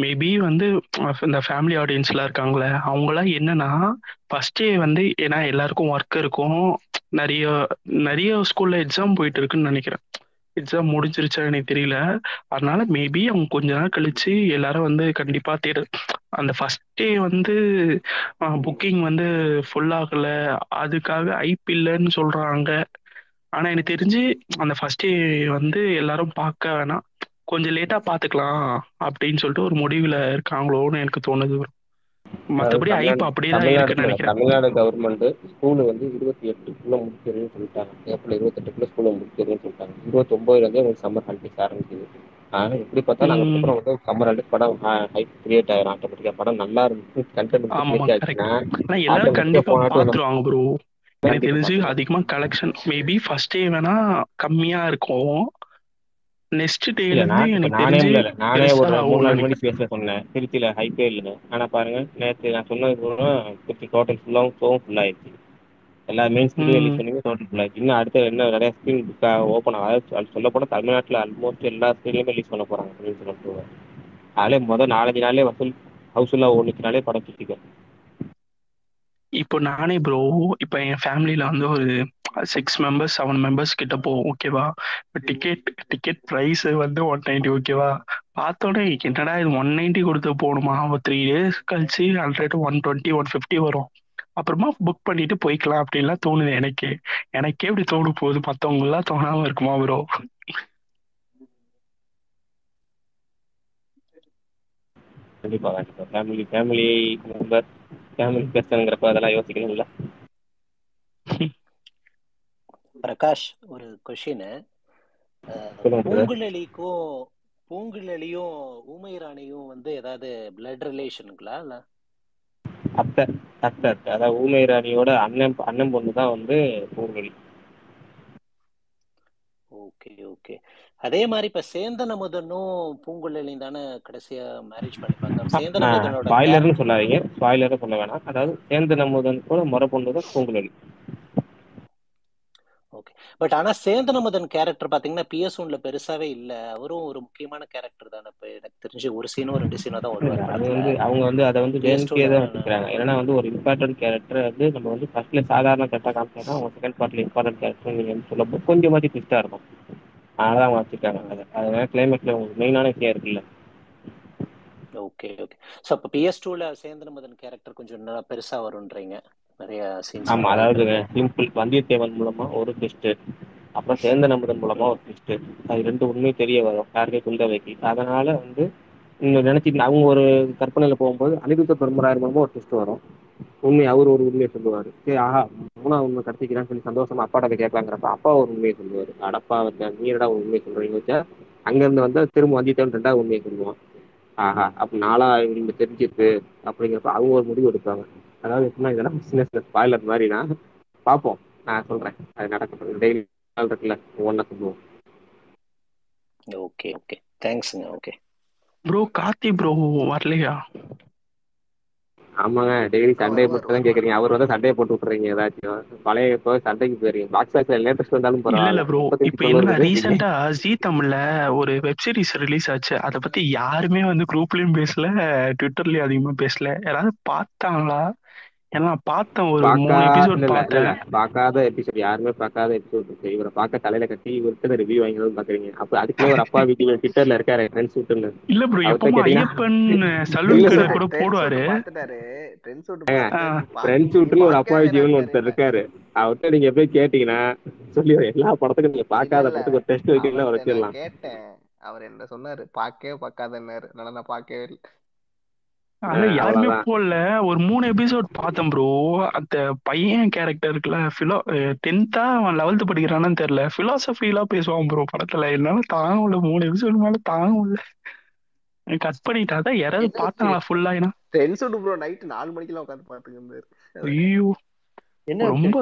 மேபி வந்து அஹ் இந்த ஃபேமிலி ஆடியன்ஸ்லாம் இருக்காங்களே அவங்களாம் என்னன்னா ஃபர்ஸ்டே வந்து ஏன்னா எல்லாருக்கும் ஒர்க் இருக்கும். நிறைய நிறைய ஸ்கூல்ல எக்ஸாம் போயிட்டு இருக்குன்னு நினைக்கிறேன். எக்ஸாம் முடிஞ்சிருச்சா எனக்கு தெரியல. அதனால மேபி அவங்க கொஞ்ச நாள் கழிச்சு எல்லாரும் வந்து கண்டிப்பா தேடு. அந்த ஃபர்ஸ்ட் டே வந்து புக்கிங் வந்து ஃபுல் ஆகல. அதுக்காக ஐப் சொல்றாங்க. ஆனா எனக்கு தெரிஞ்சு அந்த ஃபர்ஸ்ட் டே வந்து எல்லாரும் பார்க்க வேணாம். கொஞ்சம் லேட்டா பாத்துக்கலாம் அப்படின்னு சொல்லிட்டு ஒரு முடிவுல இருக்காங்களோன்னு எனக்கு தோணுது. மத்தபடி ஐப் அப்படியே தான் தமிழ்நாடு இருக்குன்னு நினைக்கிறேன். தமிழ்நாடு கவர்மெண்ட் ஸ்கூலு வந்து இருபத்தி எட்டுக்குள்ள முடிச்சிருன்னு சொல்லிட்டாங்க. ஏப்ரல் இருபத்தெட்டுக்குள்ள ஸ்கூலை முடிச்சிருன்னு சொல்லிட்டாங்க. இருபத்தொன்பதுல இருந்தே உங்களுக்கு சம்மர் ஹாலிடேஸ் ஆரம்பிக்குது. ஆனா எப்படி பார்த்தாலும் அதுக்கப்புறம் வந்து சம்மர் ஹாலிடேஸ் படம் ஹைப் கிரியேட் ஆயிரும். ஆட்டோமேட்டிக்கா படம் நல்லா இருந்துச்சு. கண்டென்ட் ஆச்சுன்னா எல்லாரும் கண்டிப்பா பாத்துருவாங்க ப்ரோ எனக்கு தெரிஞ்சு அதிகமா கலெக்ஷன் மேபி ஃபர்ஸ்ட் டே வேணா கம்மியா இருக்கும். நெக்ஸ்ட் இப்ப எனக்கு தெரிஞ்சு நானே ஒரு மூணு நாள் முன்னாடி நினைக்கிறேன் பேச சொன்னேன். திருச்சியில ஹைப்பே இல்லைன்னு ஆனா பாருங்க நேற்று நான் சொன்னது கூட திருச்சி டோட்டல் ஃபுல்லாகவும் ஷோவும் ஃபுல் ஆயிடுச்சு. எல்லா மெயின் ஸ்கிரீன் ம். ரிலீஸ் பண்ணி டோட்டல் ஃபுல் ஆயிடுச்சு. இன்னும் அடுத்த என்ன நிறைய ஸ்கிரீன் ஓப்பன் அதாவது சொல்ல போனால் தமிழ்நாட்டில் ஆல்மோஸ்ட் எல்லா ஸ்கிரீன்லையுமே ரிலீஸ் பண்ண போறாங்க சொல்லிட்டு அதிலே முதல் நாலஞ்சு நாளே வசூல் ஹவுஸ்ஃபுல்லாக ஓடுச்சுனாலே படம் சுற்றிக்கும் இப்போ நானே ப்ரோ இப்போ என் ஃபேமிலியில வந்து ஒரு சிக்ஸ் மெம்பர்ஸ் செவன் மெம்பர்ஸ் கிட்ட போவோம் ஓகேவா இப்போ டிக்கெட் டிக்கெட் ப்ரைஸ் வந்து ஒன் நைன்டி ஓகேவா பார்த்தோன்னே என்னடா இது ஒன் நைன்டி கொடுத்து போகணுமா? ஒரு த்ரீ டேஸ் கழிச்சு hundred one twenty one fifty வரும். அப்புறமா புக் பண்ணிட்டு போய்க்கலாம் அப்படின்லாம் தோணுது எனக்கு. எனக்கே இப்படி தோணு போகுது. மற்றவங்களாம் தோணாம இருக்குமா ப்ரோ கண்டிப்பாக ஃபேமிலி ஃபேமிலி மெம்பர் ஃபேமிலி பிரச்சனைங்கிறப்ப அதெல்லாம் யோசிக்கணும்ல பிரகாஷ் ஒரு கொஷின். பூங்குழலிக்கும் பூங்குழலியும் ஊமை ராணியும் வந்து ஏதாவது பிளட் ரிலேஷனுங்களா இல்ல? அத்தை அத்தை அத்தை. அதாவது ஊமை ராணியோட அண்ணன் அண்ணன் பொண்ணு தான் வந்து பூங்குழலி. Okay okay. அதே மாதிரி இப்ப சேந்தன் அமுதனும் பூங்குழலியும் தானே கடைசியா மேரேஜ் பண்ணிப்பாங்க சேந்தன் அமுதனோட ஸ்பாய்லர்னு சொல்லாதீங்க. ஸ்பாய்லரும் சொல்ல வேணாம். அதாவது சேந்த நமுதன் கூட முறை பொண்ணு தான் பூங்குழலி. ஓகே பட் ஆனா சேந்தன் அமுதன் கேரக்டர் பாத்தீங்கன்னா பிஎஸ் ஒன்ல பெருசாவே இல்ல. அவரும் ஒரு முக்கியமான கேரக்டர் தானே. இப்ப எனக்கு தெரிஞ்சு ஒரு சீனோ ரெண்டு சீனோ தான் வருவார் அது வந்து அவங்க வந்து அதை வந்து PS2 வேணுக்கே தான் வச்சுக்கிறாங்க. ஏன்னா வந்து ஒரு இம்பார்ட்டன்ட் கேரக்டர் வந்து நம்ம வந்து ஃபர்ஸ்ட்ல சாதாரண கரெக்டாக காமிச்சா அவங்க செகண்ட் பார்ட்ல இம்பார்ட்டன்ட் கேரக்டர் நீங்க வந்து சொல்லும்போது கொஞ்சம் மாதிரி ட்விஸ்டா இருக்கும். அதனால அவங்க வச்சுருக்காங்க அதை. அதனால கிளைமேக்ஸ்ல உங்களுக்கு மெயினான விஷயம் இருக்குல்ல. ஓகே ஓகே சோ அப்ப பிஎஸ் டூல சேந்தன் அமுதன் கேரக்டர் கொஞ்சம் நல்லா பெருசா வரும்ன்றீங்க. நிறைய சீன்ஸ் ஆமா அதாவது சிம்பிள் வந்தியத்தேவன் மூலமா ஒரு ட்விஸ்ட் அப்புறம் சேந்த நம்புதன் மூலமா ஒரு ட்விஸ்ட் அது ரெண்டு உண்மையும் தெரிய வரும் யாருக்கே குந்தவைக்கு. அதனால வந்து நினைச்சிட்டு அவங்க ஒரு கற்பனையில போகும்போது அனிருத்த பெருமராயர் மூலமா ஒரு ட்விஸ்ட் வரும். உண்மை அவர் ஒரு உண்மையை சொல்லுவாரு. சரி ஆஹா மூணாவது உண்மை கிடைச்சிக்கிறான்னு சொல்லி சந்தோஷமா அப்பாட்ட போய் கேட்கலாங்கிறப்ப அப்பா ஒரு உண்மையை சொல்லுவாரு. அடப்பா வச்சா நீ என்னடா ஒரு உண்மையை சொல்றீங்க வச்சா அங்க இருந்து வந்தா திரும்ப வந்தியத்தேவன் ரெண்டாவது உண்மையை சொல்லுவான். ஆஹா அப்ப நாளா இவங்க தெரிஞ்சிருக்கு அப்படிங்கிறப்ப அவங்க ஒரு முடிவு எடுப்பாங்க. அதாவது எப்படின்னா இதெல்லாம் பிசினஸ்ல ஸ்பாய்லர் மாதிரி நான் பார்ப்போம். நான் சொல்றேன். அது நடக்கட்டும். டெய்லி இருக்குல்ல ஒவ்வொன்றா சொல்லுவோம். ஓகே ஓகே தேங்க்ஸுங்க ஓகே ப்ரோ கார்த்தி ப்ரோ வரலையா? ஆமாங்க. டெய்லி சண்டே போட்டு தான் கேக்குறீங்க. அவர் வந்து சண்டையை போட்டு விட்டுறீங்க ஏதாச்சும். பழைய இப்போ சண்டைக்கு போயிருங்க பாக்ஸ் பாக்ஸ்ல லேட்டஸ்ட் வந்தாலும் இல்ல இல்ல பரவாயில்ல ப்ரோ இப்ப என்ன ரீசெண்டா ஜி தமிழ்ல ஒரு வெப் சீரிஸ் ரிலீஸ் ஆச்சு. அத பத்தி யாருமே வந்து குரூப்லயும் பேசல ட்விட்டர்லயும் அதிகமா பேசல. யாராவது பார்த்தாங்களா? ஏன்னா பார்த்தேன் ஒரு பார்க்காத எபிசோட் யாருமே பார்க்காத எபிசோட் இருக்கு. இவரை பார்க்க தலையில கட்டி இவர்கிட்ட ரிவ்யூ வாங்கினது பாக்குறீங்க அப்ப அதுக்குள்ள ஒரு அப்பா வீட்டு ட்விட்டர்ல இருக்காரு ஃப்ரெண்ட்ஸ் விட்டுன்னு. இல்ல ப்ரோ எப்பவும் ஐயப்பன் சலூன் கடை போடுவாரு. ஃப்ரெண்ட்ஸ் விட்டுன்னு ஒரு அப்பா ஜீவன் ஒருத்தர் இருக்காரு. அவர்கிட்ட நீங்க போய் கேட்டீங்கன்னா சொல்லி எல்லா படத்துக்கும் நீங்க பார்க்காத படத்துக்கு ஒரு டெஸ்ட் வைக்கிறீங்களா வச்சிடலாம். கேட்டேன். அவர் என்ன சொன்னாரு? பார்க்கவே பார்க்காதன்னாரு. நான் பார்க்கவே இல்லை. ஆனா யாருமே போடல. ஒரு மூணு எபிசோட் பார்த்தேன் ப்ரோ அந்த பையன் கேரக்டர் இருக்குல்ல பிலோ டென்த்தா அவன் லெவல்த் படிக்கிறானான்னு தெரியல. பிலாசபிலாம் பேசுவான் ப்ரோ படத்துல. என்னால தாங்க முடியல. மூணு எபிசோட் மேல தாங்க முடியல. கட் பண்ணிட்டா அதான் யாராவது பார்த்தாங்களா ஃபுல்லா ஏன்னா ட்ரெண்ட் சூட் ப்ரோ நைட் நாலு மணிக்கெல்லாம் உட்காந்து இருந்தாரு. ஐயோ. என்ன ரொம்ப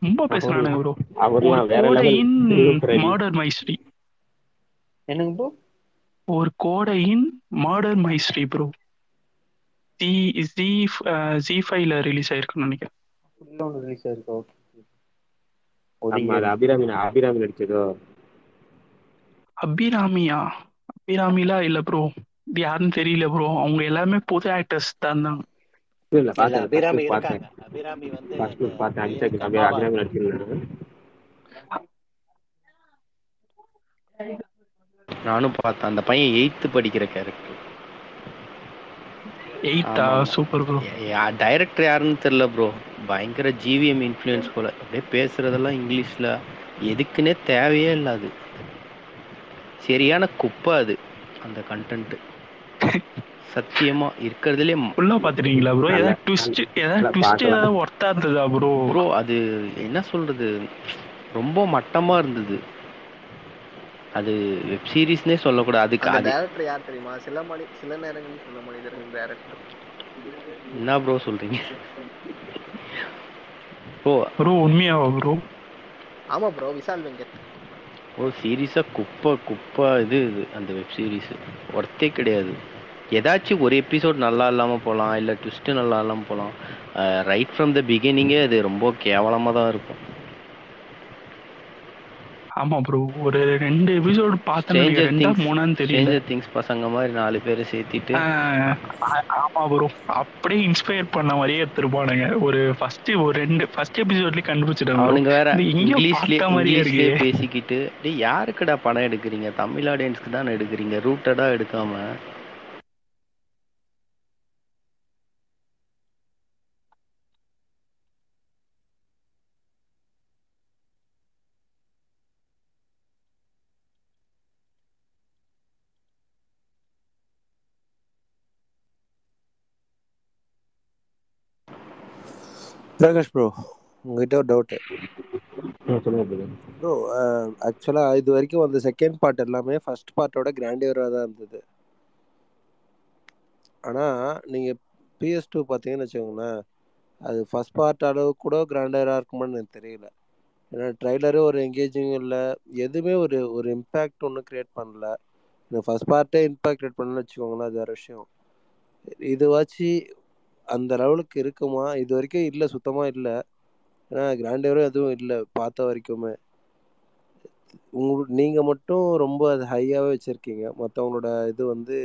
ரொம்ப பேசுனானுங்க ப்ரோ அவர்லாம் மர்டர் மைஸ்ட்ரி என்னங்க ப்ரோ ஒரு கோடையின் murder mystery bro G G G ஃபைவ்ல ரிலீஸ் ஆயிருக்குன்னு நினைக்கிறேன். அப்படிலாம் ஒன்று ரிலீஸ் ஆயிருக்கா ஓகே ஆமா அது ஒதுங்க அபிராமி அபிராமி நடிச்சதோ? அபிராமியா? அபிராமிலாம் இல்ல ப்ரோ இது யாருன்னு தெரியல ப்ரோ அவங்க எல்லாமே புது ஆக்டர்ஸ் தான் இல்ல பார்த்தேன் ஃபர்ஸ்ட் அபிராமி பார்த்தேன் அபிராமி வந்து அபிராமி நானும் பார்த்தேன் அந்த பையன் எயித்து படிக்கிற கேரக்டர் எயிட்டா சூப்பர் ப்ரோ டைரக்டர் யாருன்னு தெரியல ப்ரோ பயங்கர ஜிவிஎம் இன்ஃப்ளூயன்ஸ் போல. அப்படியே பேசுறதெல்லாம் இங்கிலீஷ்ல. எதுக்குன்னே தேவையே இல்லை அது. சரியான குப்பை அது அந்த கண்டென்ட் சத்தியமா இருக்கிறதுலே ஃபுல்லா பாத்துட்டீங்களா ப்ரோ ஏதாவது ட்விஸ்ட் ஏதாவது ட்விஸ்ட் ஏதாவது ஒர்த்தா இருந்ததா ப்ரோ ப்ரோ அது என்ன சொல்றது? ரொம்ப மட்டமா இருந்தது. அது வெப் சீரிஸ்னே சொல்லக்கூடாது. அதுக்கு அந்த அது டேரக்டர் யார் தெரியுமா? சில மணி சில நேரங்களில் சில மனிதர்கள் டேரக்டர் என்ன ப்ரோ சொல்றீங்க? ப்ரோ ப்ரோ உண்மையாவா ப்ரோ ஆமா ப்ரோ விஷால் வெங்கட். ஓ சீரியஸா குப்பை குப்பை இது இது அந்த வெப் சீரிஸ் ஒர்த்தே கிடையாது. ஏதாச்சும் ஒரு எபிசோட் நல்லா இல்லாமல் போகலாம் இல்லை ட்விஸ்ட்டு நல்லா இல்லாமல் போகலாம் ரைட் ஃப்ரம் த பிகினிங்கே அது ரொம்ப கேவலமாக தான் இருக்கும். ஆமா ப்ரோ ஒரு ரெண்டு எபிசோட் ஸ்ட்ரேஞ்சர் ரெண்டா மூணான்னு தெரியல. திங்ஸ் பசங்க மாதிரி நாலு பேரை சேர்த்திட்டு. ஆமா ப்ரோ அப்படியே இன்ஸ்பயர் பண்ண மாதிரியே எடுத்திருப்பானுங்க. ஒரு ஃபர்ஸ்ட் ஒரு ரெண்டு ஃபர்ஸ்ட் எபிசோட்லயே கண்டுபிடிச்சிட்டாங்க அவனுங்க வேற பார்த்த மாதிரியே இருக்கே. பேசிக்கிட்டு டேய் யாருக்குடா படம் எடுக்கிறீங்க? தமிழ் ஆடியன்ஸ்க்கு தானே எடுக்கிறீங்க? ரூட்டடா எடுக்காம. பிரகாஷ் ப்ரோ உங்ககிட்ட ஒரு டவுட்டு. ப்ரோ ஆக்சுவலாக இது வரைக்கும் அந்த செகண்ட் பார்ட் எல்லாமே ஃபர்ஸ்ட் பார்ட்டோட கிராண்டியராக தான் இருந்தது. ஆனால் நீங்கள் பிஎஸ் டூ பார்த்தீங்கன்னு வச்சுக்கோங்களேன் அது ஃபர்ஸ்ட் பார்ட் அளவு கூட கிராண்டராக இருக்குமான்னு எனக்கு தெரியல. ஏன்னா ட்ரைலரும் ஒரு எங்கேஜிங் இல்லை எதுவுமே ஒரு ஒரு இம்பேக்ட் ஒன்றும் க்ரியேட் பண்ணல. இந்த ஃபர்ஸ்ட் பார்ட்டே இம்பேக்ட் க்ரியேட் பண்ணலன்னு வச்சுக்கோங்களேன் அது வேறு விஷயம். இது வச்சு அந்த லெவலுக்கு இருக்குமா? இது வரைக்கும் இல்லை சுத்தமாக இல்லை. ஏன்னா கிராண்டேவரும் எதுவும் இல்லை பார்த்த வரைக்குமே. உங்க நீங்கள் மட்டும் ரொம்ப அது ஹையாகவே வச்சுருக்கீங்க. மற்றவங்களோட இது வந்து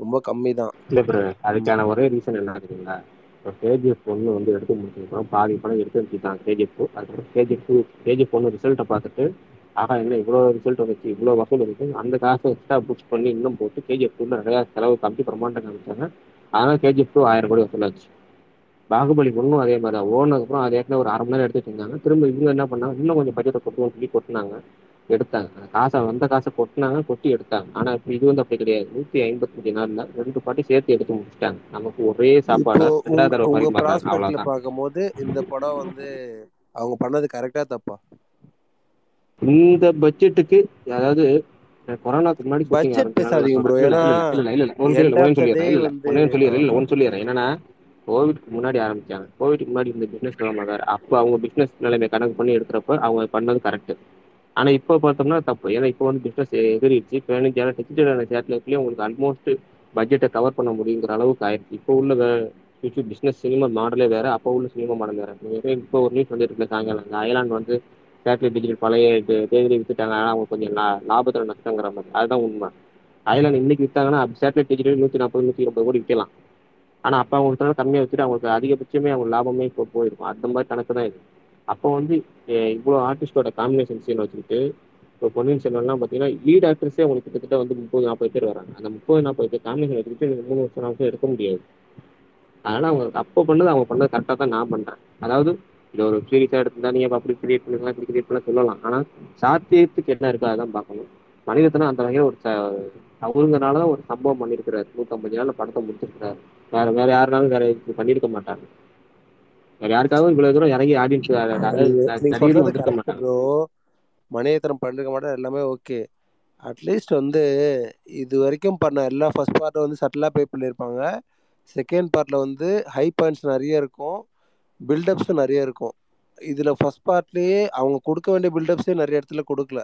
ரொம்ப கம்மி தான் இல்ல ப்ரோ அதுக்கான ஒரே ரீசன் என்ன தெரியுங்களா? இப்போ கேஜிஎஃப் ஒன்று வந்து எடுத்து முடிச்சிருக்கோம். பாதி படம் எடுத்து வச்சுட்டாங்க கேஜிஎஃப் அதுக்கப்புறம் கேஜிஎஃப் டூ கேஜிஎஃப் ஒன்று ரிசல்ட்டை பார்த்துட்டு ஆகா என்ன இவ்வளோ ரிசல்ட் வந்துச்சு இவ்வளோ வசூல் இருக்கு அந்த காசை எக்ஸ்ட்ரா புக்ஸ் பண்ணி இன்னும் போட்டு கேஜிஎஃப் டூவில் நிறையா செலவு கம்மி பிரமாண்டம் காமிச்சாங்க. அதனால கேஜிஎஃப் டூ ஆயிரம் கோடி வசூலாச்சு பாகுபலி ஒன்றும் அதே மாதிரி தான். ஓனதுக்கப்புறம் அது ஏற்கனவே ஒரு அரை மணி நேரம் எடுத்துட்டு இருந்தாங்க. திரும்ப இவங்க என்ன பண்ணாங்க? இன்னும் கொஞ்சம் பட்ஜெட்டை கொட்டுவோம்னு சொல்லி கொட்டினாங்க. எடுத்தாங்க. அந்த காசை வந்த காசை கொட்டினாங்க கொட்டி எடுத்தாங்க. ஆனா இப்போ இது வந்து அப்படி கிடையாது. நூத்தி ஐம்பத்தஞ்சு நாள்ல ரெண்டு பாட்டி சேர்த்து எடுத்து முடிச்சிட்டாங்க. நமக்கு ஒரே சாப்பாடை ரெண்டாவது தடவை அவ்வளவுதான். பார்க்கும்போது இந்த படம் வந்து அவங்க பண்ணது கரெக்டா தப்பா? இந்த பட்ஜெட்டுக்கு அதாவது கொரோனாக்கு முன்னாடி பட்ஜெட் பேசாதீங்க ப்ரோ ஏன்னா இல்ல இல்ல இல்ல ஒன்னு இல்ல ஒன்னு இல்ல ஒன்னு என்னன்னா கோவிட்க்கு முன்னாடி ஆரம்பிச்சாங்க. கோவிட்க்கு முன்னாடி இந்த பிசினஸ் நிலைமை அப்ப அவங்க பிசினஸ் நிலைமை கணக்கு பண்ணி எடுக்கிறப்ப அவங்க பண்ணது கரெக்ட் ஆனா இப்ப பார்த்தோம்னா தப்பு. ஏன்னா இப்போ வந்து பிசினஸ் எகிரிச்சு பதினஞ்சாயிரம் டிஜிட்டல் சேட்டலைட்லயும் உங்களுக்கு ஆல்மோஸ்ட் பட்ஜெட்டை கவர் பண்ண முடியுங்கிற அளவுக்கு ஆயிடுச்சு. இப்போ உள்ள பிசினஸ் சினிமா மாடலே வேற அப்போ உள்ள சினிமா மாடல் வேற. இப்போ ஒரு நியூஸ் வந்துட்டு இருக்கு சாயங்காலம் அயலாந்து வந்து சேட்டலைட் டிஜிட்டல் பழைய தேதி வித்துட்டாங்க ஆனா அவங்க கொஞ்சம் லா- நஷ்டங்கிற மாதிரி. அதுதான் உண்மை. அதில் இன்னைக்கு வித்தாங்கன்னா சேட்டலைட் டிஜிட்டல் நூத்தி நாற்பது நூற்றி ஐம்பது கோடி விற்கலாம் ஆனா அப்போ அவங்க வித்தாலும் கம்மியா வச்சுட்டு அவங்களுக்கு அதிகபட்சமே அவங்க லாபமே இப்போ போயிருக்கும். அந்த மாதிரி கணக்கு தான் இது. அப்போ வந்து இவ்வளோ இவ்வளவு ஆர்டிஸ்டோட காம்பினேஷன் சீன் வச்சுக்கிட்டு இப்போ பொன்னியின் செல்வன்லாம் பார்த்தீங்கன்னா லீட் ஆக்டர்ஸே உங்களுக்கு கிட்டத்தட்ட வந்து முப்பது நாற்பது பேர் வராங்க. அந்த முப்பது நாற்பது பேர் காம்பினேஷன் வச்சுக்கிட்டு மூணு வருஷம் நாலு வருஷம் எடுக்க முடியாது. அதனால அவங்க அப்போ பண்ணது அவங்க பண்ணது கரெக்டாக தான் நான் பண்ணுறேன் அதாவது இது ஒரு சீரியஸாக எடுத்திருந்தா நீங்க அப்ப அப்படி கிரியேட் பண்ணிக்கலாம் இப்படி கிரியேட் பண்ணலாம் சொல்லலாம். ஆனா சாத்தியத்துக்கு என்ன இருக்கோ அதான் பார்க்கணும். மனிதத்தனம் அந்த வகையில் ஒரு தான் ஒரு சம்பவம் பண்ணியிருக்கிறாரு. நூற்றம்பது நாள்ல படத்தை முடிச்சிருக்கிறாரு. வேற வேற யாருனாலும் வேற பண்ணியிருக்க மாட்டாங்க. வேற யாருக்காகவும் இவ்வளவு தூரம் இறங்கி ஆடியன்ஸ் வந்திருக்க மாட்டாங்க. ப்ரோ மணியத்திரம் பண்ணிருக்க மாட்டேன் எல்லாமே ஓகே அட்லீஸ்ட் வந்து இது வரைக்கும் பண்ண எல்லா ஃபர்ஸ்ட் பார்ட்டும் வந்து சட்டிலாக பே பண்ணியிருப்பாங்க செகண்ட் பார்ட்டில் வந்து ஹை பாயிண்ட்ஸ் நிறைய இருக்கும். பில்டப்ஸும் நிறைய இருக்கும். இதில் ஃபர்ஸ்ட் பார்ட்லேயே அவங்க கொடுக்க வேண்டிய பில்டப்ஸே நிறைய இடத்துல கொடுக்கல.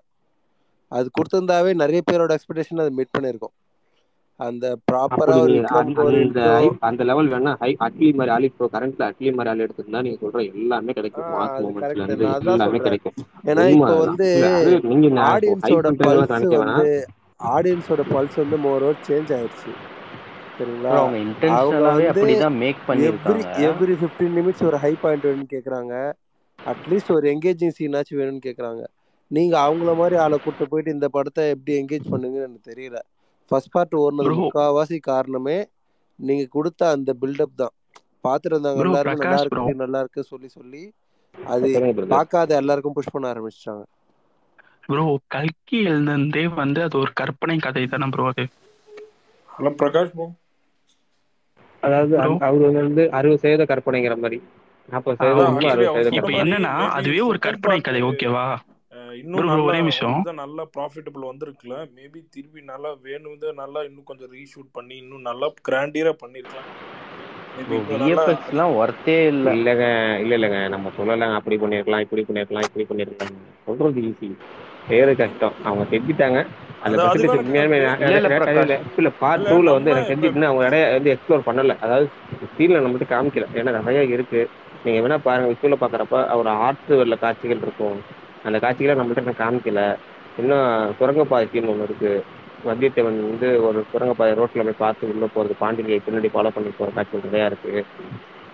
அது கொடுத்திருந்தாவே நிறைய பேரோட எக்ஸ்பெக்டேஷன் அது மீட் பண்ணியிருக்கோம் அந்த விக்ரம் அந்த லெவல் வேணா ஹை அட்லி மாதிரி ஆளி இப்போ கரண்ட்ல அட்லி மாதிரி ஆள் எடுத்திருந்தா நீங்க சொல்ற எல்லாமே கிடைக்கும். மாஸ் மூமெண்ட்ஸ்ல இருந்து எல்லாமே கிடைக்கும். ஏன்னா இப்போ வந்து ஆடியன்ஸோட பல்ஸ் வந்து ஆடியன்ஸோட பல்ஸ் வந்து மோர் ஓவர் சேஞ்ச் ஆயிடுச்சு. சரிங்களா அவங்க இன்டென்ஷனலாவே அப்படிதான் மேக் எவ்ரி பண்ணியிருக்காங்க. எவ்ரி ஃபிஃப்டீன் நிமிட்ஸ் ஒரு ஹை பாயிண்ட் வேணும்னு கேட்குறாங்க அட்லீஸ்ட் ஒரு எங்கேஜிங் சீனாச்சும் வேணும்னு கேட்குறாங்க நீங்கள் அவங்கள மாதிரி ஆளை கூட்டு போயிட்டு இந்த படத்தை எப்படி எங்கேஜ் பண்ணுங்கன்னு எனக்கு தெரியல. ஃபர்ஸ்ட் பார்ட் ஓடுனது முக்காவாசி காரணமே நீங்கள் கொடுத்த அந்த பில்டப் தான். ப்ரோ எல்லாருமே நல்லா இருக்கு நல்லா இருக்கு சொல்லி சொல்லி. அது பார்க்காத எல்லாருக்கும் புஷ் பண்ண ஆரம்பிச்சிட்டாங்க. ப்ரோ கல்கி எழுந்ததே வந்து அது ஒரு கற்பனை கதை தானே ப்ரோ அது? ஹலோ பிரகாஷ் ப்ரோ அதாவது ப்ரோ அவரு வந்து அறுபது சதவீத கற்பனைங்கிற மாதிரி. நாற்பது சதவீதம் இப்போ என்னன்னா அதுவே ஒரு கற்பனை கதை ஓகேவா இன்னும் ப்ரோ ப்ரோ நல்லா ஒரே வந்து நல்லா ப்ராஃபிட்டபிள் வந்திருக்குல. மேபி திருப்பி நல்லா வேணும்னு நல்லா இன்னும் கொஞ்சம் ரீஷூட் பண்ணி இன்னும் நல்லா கிராண்டியரா பண்ணிருக்கலாம். ப்ரோ ஒர்த்தே இல்லை. இல்லைங்க இல்ல இல்லைங்க. நம்ம சொல்லலைங்க அப்படி பண்ணிருக்கலாம் இப்படி பண்ணிருக்கலாம் இப்படி பண்ணிருக்கலாம். சொல்றது ஈஸி செய்யறது கஷ்டம். அவங்க செஞ்சுட்டாங்க. இல்ல. பார்ட் டூல வந்து எனக்கு அவங்க இடைய வந்து எக்ஸ்ப்ளோர் பண்ணல. அதாவது சீன்ல நம்மகிட்ட காமிக்கல. ஏன்னா நிறைய இருக்கு. நீங்க வேணா பாருங்க விசுவல பாக்குறப்ப ஆற்று வெள்ள காட்சிகள் இருக்கும். அந்த காட்சிகளை நம்மகிட்ட காமிக்கல. இன்னும் சுரங்கப்பாதை சீன் ஒன்று இருக்கு. வந்தியத்தேவன் வந்து ஒரு சுரங்கப்பாதை ரோட்ல போய் பார்த்து உள்ள போறது பாண்டியை பின்னாடி ஃபாலோ பண்ணி போற காட்சிகள் நிறையா இருக்கு.